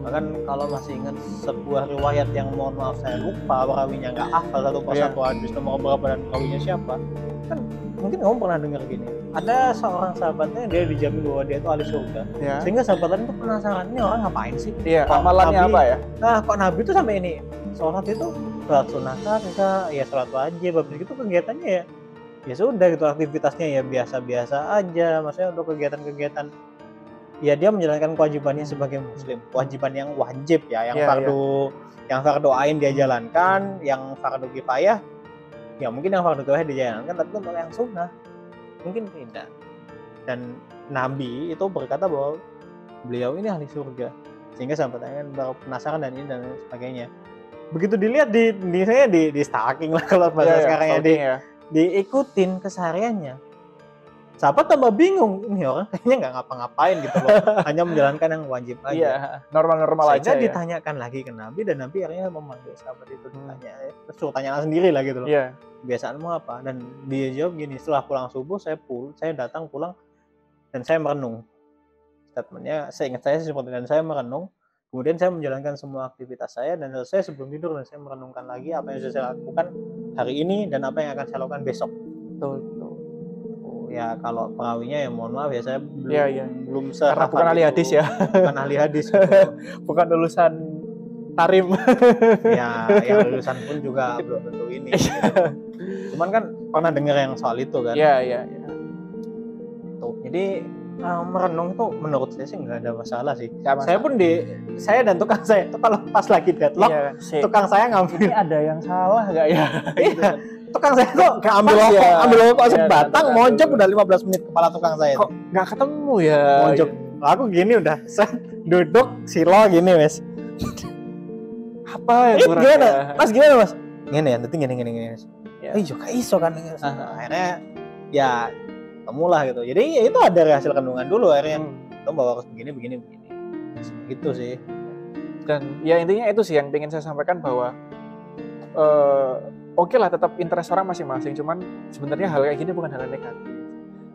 Bahkan kalau masih ingat sebuah riwayat yang mohon maaf saya lupa perawinya nggak hafal satu Iya. persatu hadis nomor berapa dan perawinya siapa. Kan mungkin kamu pernah dengar gini ada seorang sahabatnya dia dijamin bahwa dia itu ahli surga. Ya. sehingga sahabat lain itu penasaran ini orang ngapain sih? Kok amalannya Nabi- apa ya? Nah, kok Nabi itu sampai ini? Sholat itu sholat sunnah kagak, ya sholat wajib, habis itu kegiatannya ya ya sudah gitu aktivitasnya ya biasa-biasa aja, maksudnya untuk kegiatan-kegiatan ya dia menjalankan kewajibannya sebagai muslim, kewajiban yang wajib ya, yang Iya, fardu yang fardu ain dia jalankan, yang fardu kifayah ya mungkin yang fardu kifayah dijalankan, tapi untuk yang sunnah mungkin tidak. Dan Nabi itu berkata bahwa beliau ini ahli surga. Sehingga sampai tangan baru penasaran dan ini dan sebagainya begitu dilihat di di saya di di stalking lah kalau bahasa Iya, iya, sekarang ya di, ya. diikutin kesehariannya sahabat tambah bingung ini orang kayaknya nggak ngapa-ngapain gitu loh hanya menjalankan yang wajib aja Iya, normal-normal aja ya. ditanyakan lagi ke Nabi dan Nabi akhirnya memanggil sahabat itu Hmm. ditanya terus suruh tanya sendiri lah gitu loh Iya. kebiasaanmu apa dan dia jawab gini setelah pulang subuh saya pul saya datang pulang dan saya merenung statementnya saya ingat saya seperti dan saya merenung kemudian saya menjalankan semua aktivitas saya dan selesai sebelum tidur dan saya merenungkan lagi apa yang sudah saya lakukan hari ini dan apa yang akan saya lakukan besok Betul, betul. Oh, ya kalau perawinya ya mohon maaf ya saya belum Iya, iya. belum Karena bukan ahli hadis ya, bukan ahli hadis gitu. bukan lulusan tarim. ya yang lulusan pun juga belum tentu ini cuman kan pernah dengar yang soal itu kan Iya, iya, iya. Tuh, jadi uh, merenung tuh menurut saya sih nggak ada masalah sih. Nggak Saya masalah. pun di saya dan tukang saya itu kalau pas lagi deadlock, Iya? Si- tukang saya ngambil. ini ada yang salah nggak ya? Iya, tukang saya tuh kayak ambil rokok, ya. ambil rokok sebatang, iya, mojok udah 15 menit kepala tukang saya. Kok nggak ketemu ya? mojok? Lah, Aku gini udah, duduk silo gini wes. Apa yang Eh kurang gimana? ya? Mas gimana mas? Gini ya, nanti gini gini gini. Ya. Eh juga iso kan. Akhirnya ya temulah gitu. Jadi ya itu ada hasil kandungan dulu akhirnya. Hmm. Bawa harus begini begini begini. Gitu sih. dan ya intinya itu sih yang ingin saya sampaikan bahwa eh oke lah tetap interest orang masing-masing cuman sebenarnya hal kayak gini bukan hal yang negatif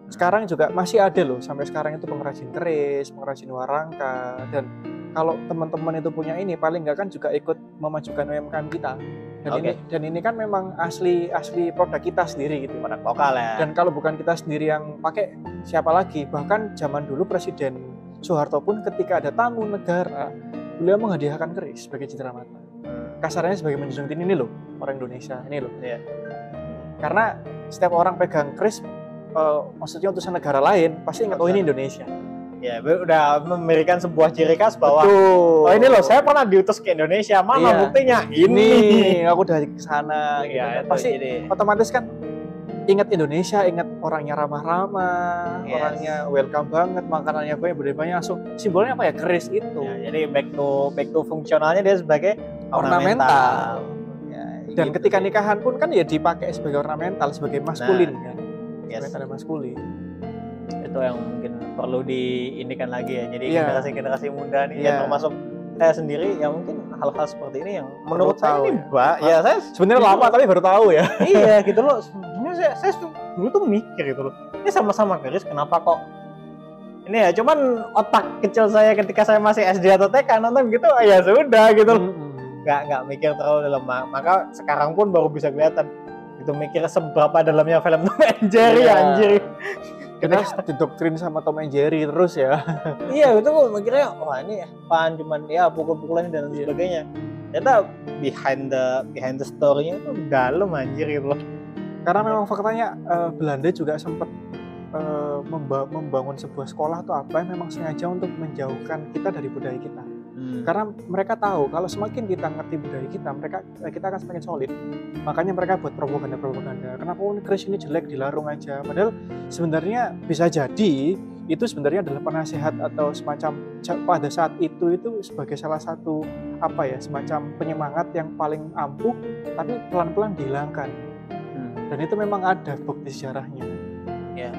sekarang juga masih ada loh sampai sekarang itu pengrajin keris pengrajin warangka dan kalau teman-teman itu punya ini paling nggak kan juga ikut memajukan UMKM kita dan Oke. ini dan ini kan memang asli asli produk kita sendiri gitu Produk lokal ya. dan kalau bukan kita sendiri yang pakai siapa lagi bahkan zaman dulu Presiden Soeharto pun ketika ada tamu negara beliau menghadiahkan keris sebagai citra mata kasarnya sebagai menjunjung tinggi ini loh orang Indonesia ini loh Iya. karena setiap orang pegang keris eh, maksudnya utusan negara lain pasti ingat oh ini Indonesia Ya, udah memberikan sebuah ciri khas bahwa Betul. oh ini loh saya pernah diutus ke Indonesia, mana Iya. buktinya? Ini aku udah ke sana gitu Iya, kan. itu Pasti jadi otomatis kan ingat Indonesia, ingat orangnya ramah-ramah, Yes. orangnya welcome banget, makanannya banyak, budayanya langsung simbolnya apa ya keris itu. ya, jadi back to back to fungsionalnya dia sebagai Ornamental. ornamental. Ya, Dan gitu ketika nikahan pun kan ya dipakai sebagai ornamental, sebagai maskulin kan. Yes. Sebagai tanda maskulin. itu yang mungkin perlu diindikan lagi ya. Jadi Iya. generasi-generasi muda nih Iya. yang termasuk saya sendiri yang mungkin hal-hal seperti ini yang menurut saya tahu ini ya. mbak ya saya Sebenarnya lama tapi baru tahu ya. iya gitu loh sebenarnya saya, saya tuh- dulu tuh mikir gitu loh ini sama-sama garis kenapa kok ini ya cuman otak kecil saya ketika saya masih SD atau TK nonton gitu ya sudah gitu loh Mm-mm. nggak nggak mikir terlalu dalam Ma- maka sekarang pun baru bisa kelihatan itu mikir seberapa dalamnya film Tom and Jerry Iya. anjir Kita harus didoktrin sama Tom and Jerry terus ya. iya itu gue mikirnya wah ini apaan cuman ya pukul-pukulan dan lain Iya. sebagainya ternyata behind the behind the story-nya itu dalam anjir gitu loh Karena memang faktanya eh, Belanda juga sempat eh, memba- membangun sebuah sekolah atau apa yang memang sengaja untuk menjauhkan kita dari budaya kita. Karena mereka tahu kalau semakin kita ngerti budaya kita, mereka eh, kita akan semakin solid. Makanya mereka buat propaganda-propaganda. Kenapa oh, ini jelek dilarung aja? Padahal sebenarnya bisa jadi itu sebenarnya adalah penasehat atau semacam ca- pada saat itu itu sebagai salah satu apa ya semacam penyemangat yang paling ampuh tapi pelan-pelan dihilangkan Hmm. dan itu memang ada bukti sejarahnya Iya.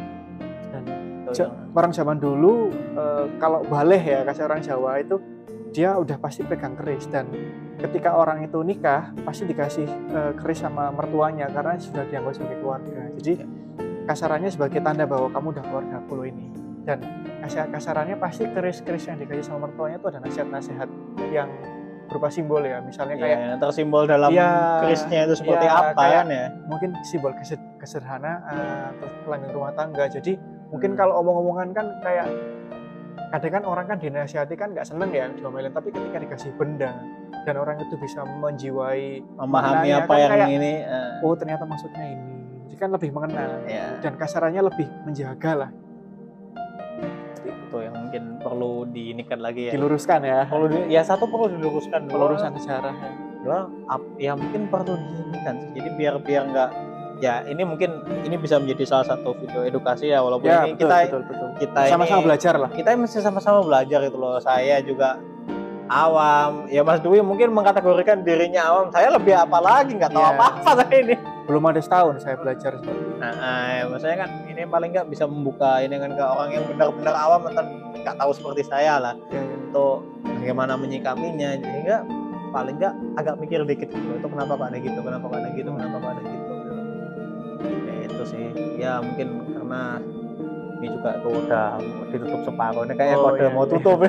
dan Ja- orang zaman dulu eh, kalau baleh ya kasih orang Jawa itu dia udah pasti pegang keris. Dan ketika orang itu nikah pasti dikasih eh, keris sama mertuanya karena sudah dianggap sebagai keluarga. Jadi kasarannya sebagai tanda bahwa kamu udah keluarga aku loh ini. Dan kasar kasarannya pasti keris-keris yang dikasih sama mertuanya itu ada nasihat-nasihat yang berupa simbol ya. Misalnya Iya, kayak yang tersimbol dalam Iya, kerisnya itu seperti iya, apa kayak- kan ya? mungkin simbol kesed- kesederhanaan terus kelanggeng rumah tangga. Jadi mungkin Hmm. kalau omong-omongan kan kayak kadang kan orang kan dinasihati kan nggak seneng ya diomelin tapi ketika dikasih benda dan orang itu bisa menjiwai memahami apa kan yang kayak- ini eh, oh ternyata maksudnya ini. Jadi kan lebih mengenal ya dan kasarannya lebih menjaga lah. Itu yang mungkin perlu diinikan lagi ya. Diluruskan ya. Perlu di- ya satu perlu diluruskan. Pelurusan sejarah ya. dua ya mungkin perlu diinikan sih. jadi biar biar nggak ya ini mungkin ini bisa menjadi salah satu video edukasi ya walaupun ya ini betul, kita betul betul. kita sama-sama ini belajar lah. kita mesti sama-sama belajar gitu loh. Saya juga awam. Ya Mas Dwi mungkin mengkategorikan dirinya awam. Saya lebih apa lagi? Nggak tahu Iya. apa-apa saya ini. Belum ada setahun saya belajar. Nah, nah ya, maksudnya kan ini paling nggak bisa membuka ini kan ke orang yang benar-benar awam atau nggak tahu seperti saya lah. Ya, ya. untuk bagaimana menyikapinya. Sehingga paling nggak agak mikir dikit gitu itu kenapa kok ada gitu kenapa kok ada gitu kenapa kok ada gitu ya itu sih. Ya mungkin karena ini juga tuh udah ditutup separuh. Ini kayak Oh, kode iya, mau iya. tutup.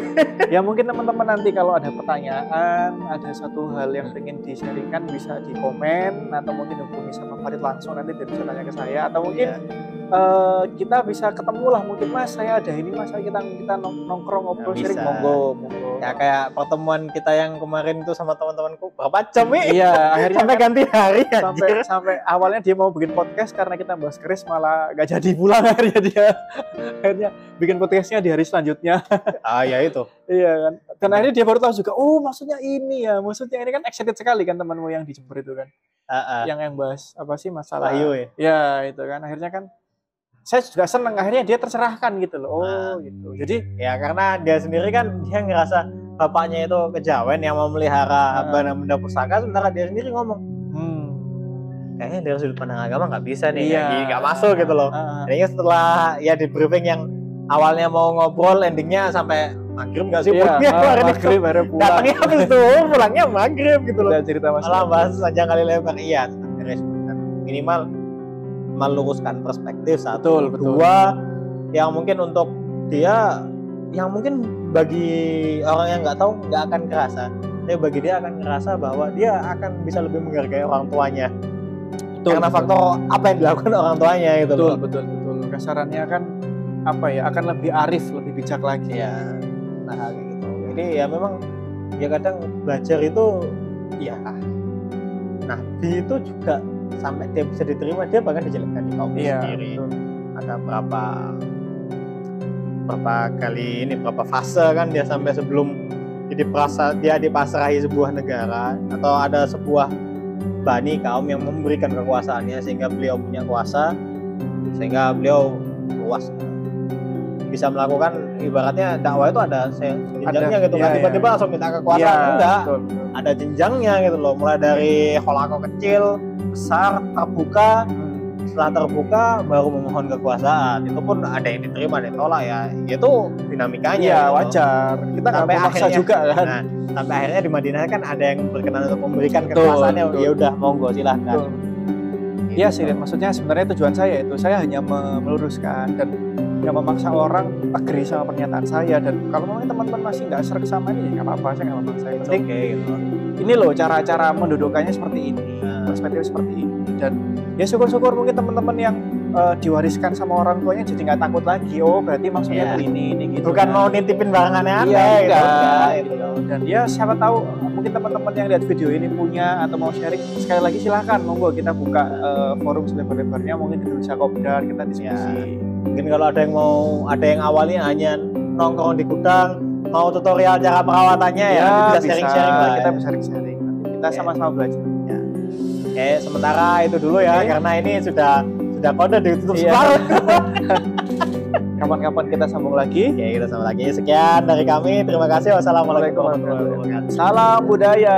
Ya mungkin teman-teman nanti kalau ada pertanyaan ada satu hal yang ingin di-sharingkan bisa di komen atau mungkin hubungi sama Farid langsung nanti dia bisa tanya ke saya. Atau mungkin Ya. eh, kita bisa ketemu lah mungkin mas saya ada ini mas kita kita nong- nongkrong ngobrol sharing. bisa. monggo monggo ya kayak pertemuan kita yang kemarin itu sama teman-temanku berapa jam nih iya akhirnya sampai kan ganti hari sampai anjir. sampai awalnya dia mau bikin podcast karena kita bahas keris malah gak jadi pulang akhirnya dia akhirnya bikin podcastnya di hari selanjutnya ah ya itu Iya kan. Dan akhirnya dia baru tahu juga, oh maksudnya ini ya. Maksudnya ini kan excited sekali kan temanmu yang di Jember itu kan. ah, ah. Yang yang bahas apa sih masalah. Wahyu ya Ya itu kan. Akhirnya kan saya juga seneng akhirnya dia tercerahkan gitu loh. Oh Nah. gitu. Jadi ya karena dia sendiri kan dia ngerasa bapaknya itu kejawen yang mau melihara Ah. benda-benda pusaka sementara dia sendiri ngomong hmm. kayaknya dari sudut pandang agama nggak bisa nih Iya. jadi nggak masuk gitu loh Kayaknya setelah ya di briefing yang awalnya mau ngobrol endingnya sampai maghrib nggak sih iya, pulangnya ah, maghrib baru pulang. datangnya habis itu pulangnya maghrib gitu loh Udah cerita mas. malah bahas panjang kali lebar iya beres minimal meluruskan perspektif satu Betul, betul. dua yang mungkin untuk dia yang mungkin bagi orang yang nggak tahu nggak akan kerasa tapi bagi dia akan ngerasa bahwa dia akan bisa lebih menghargai orang tuanya Betul, karena betul. faktor apa yang dilakukan orang tuanya gitu betul loh. betul betul. Kasarannya kan apa ya akan lebih arif lebih bijak lagi. ya nah kayak gitu jadi ya memang ya kadang belajar itu ya nabi itu juga sampai dia bisa diterima dia bahkan dijelekkan di kaum Iya. sendiri betul. ada berapa berapa kali ini berapa fase kan dia sampai sebelum jadi perasa dia dipasrahi sebuah negara atau ada sebuah bani kaum yang memberikan kekuasaannya sehingga beliau punya kuasa sehingga beliau luas bisa melakukan ibaratnya dakwah itu ada jenjangnya gitu kan. Tiba-tiba ya. langsung minta kekuasaan ya, enggak. betul, betul. ada jenjangnya gitu loh. Mulai dari holako kecil besar terbuka. Setelah terbuka baru memohon kekuasaan. Itu pun ada yang diterima ada yang tolak ya. Itu dinamikanya ya gitu. wajar. Kita nggak memaksa juga kan? Nah, sampai akhirnya di Madinah kan ada yang berkenan untuk memberikan kekuasaannya. ya udah monggo silahkan Iya sih, maksudnya sebenarnya tujuan saya itu saya hanya meluruskan dan nggak memaksa orang agree sama pernyataan saya dan kalau memang teman-teman masih nggak serak sama ini ya nggak apa-apa saya nggak memaksa yang penting okay, gitu. ini loh cara-cara mendudukannya seperti ini nah. perspektif seperti ini dan ya syukur-syukur mungkin teman-teman yang uh, diwariskan sama orang tuanya jadi nggak takut lagi oh berarti maksudnya yeah. ini ini gitu bukan kan. mau nitipin barang aneh-aneh iya, gitu, enggak, gitu. dan ya siapa tahu mungkin teman-teman yang lihat video ini punya atau mau sharing sekali lagi silahkan monggo kita buka uh, forum selebar-lebarnya mungkin kita bisa kopdar kita diskusi yeah mungkin kalau ada yang mau ada yang awalnya hanya nongkrong di gudang mau tutorial cara perawatannya ya, ya bisa sharing-sharing lah kita bisa sharing-sharing kita sama-sama belajar ya. Oke, sementara itu dulu ya Oke. karena ini sudah sudah kode ditutup iya. separuh. Kapan-kapan kita sambung lagi. Oke, kita sambung lagi. Sekian dari kami. Terima kasih. Wassalamualaikum warahmatullahi wabarakatuh. Salam budaya.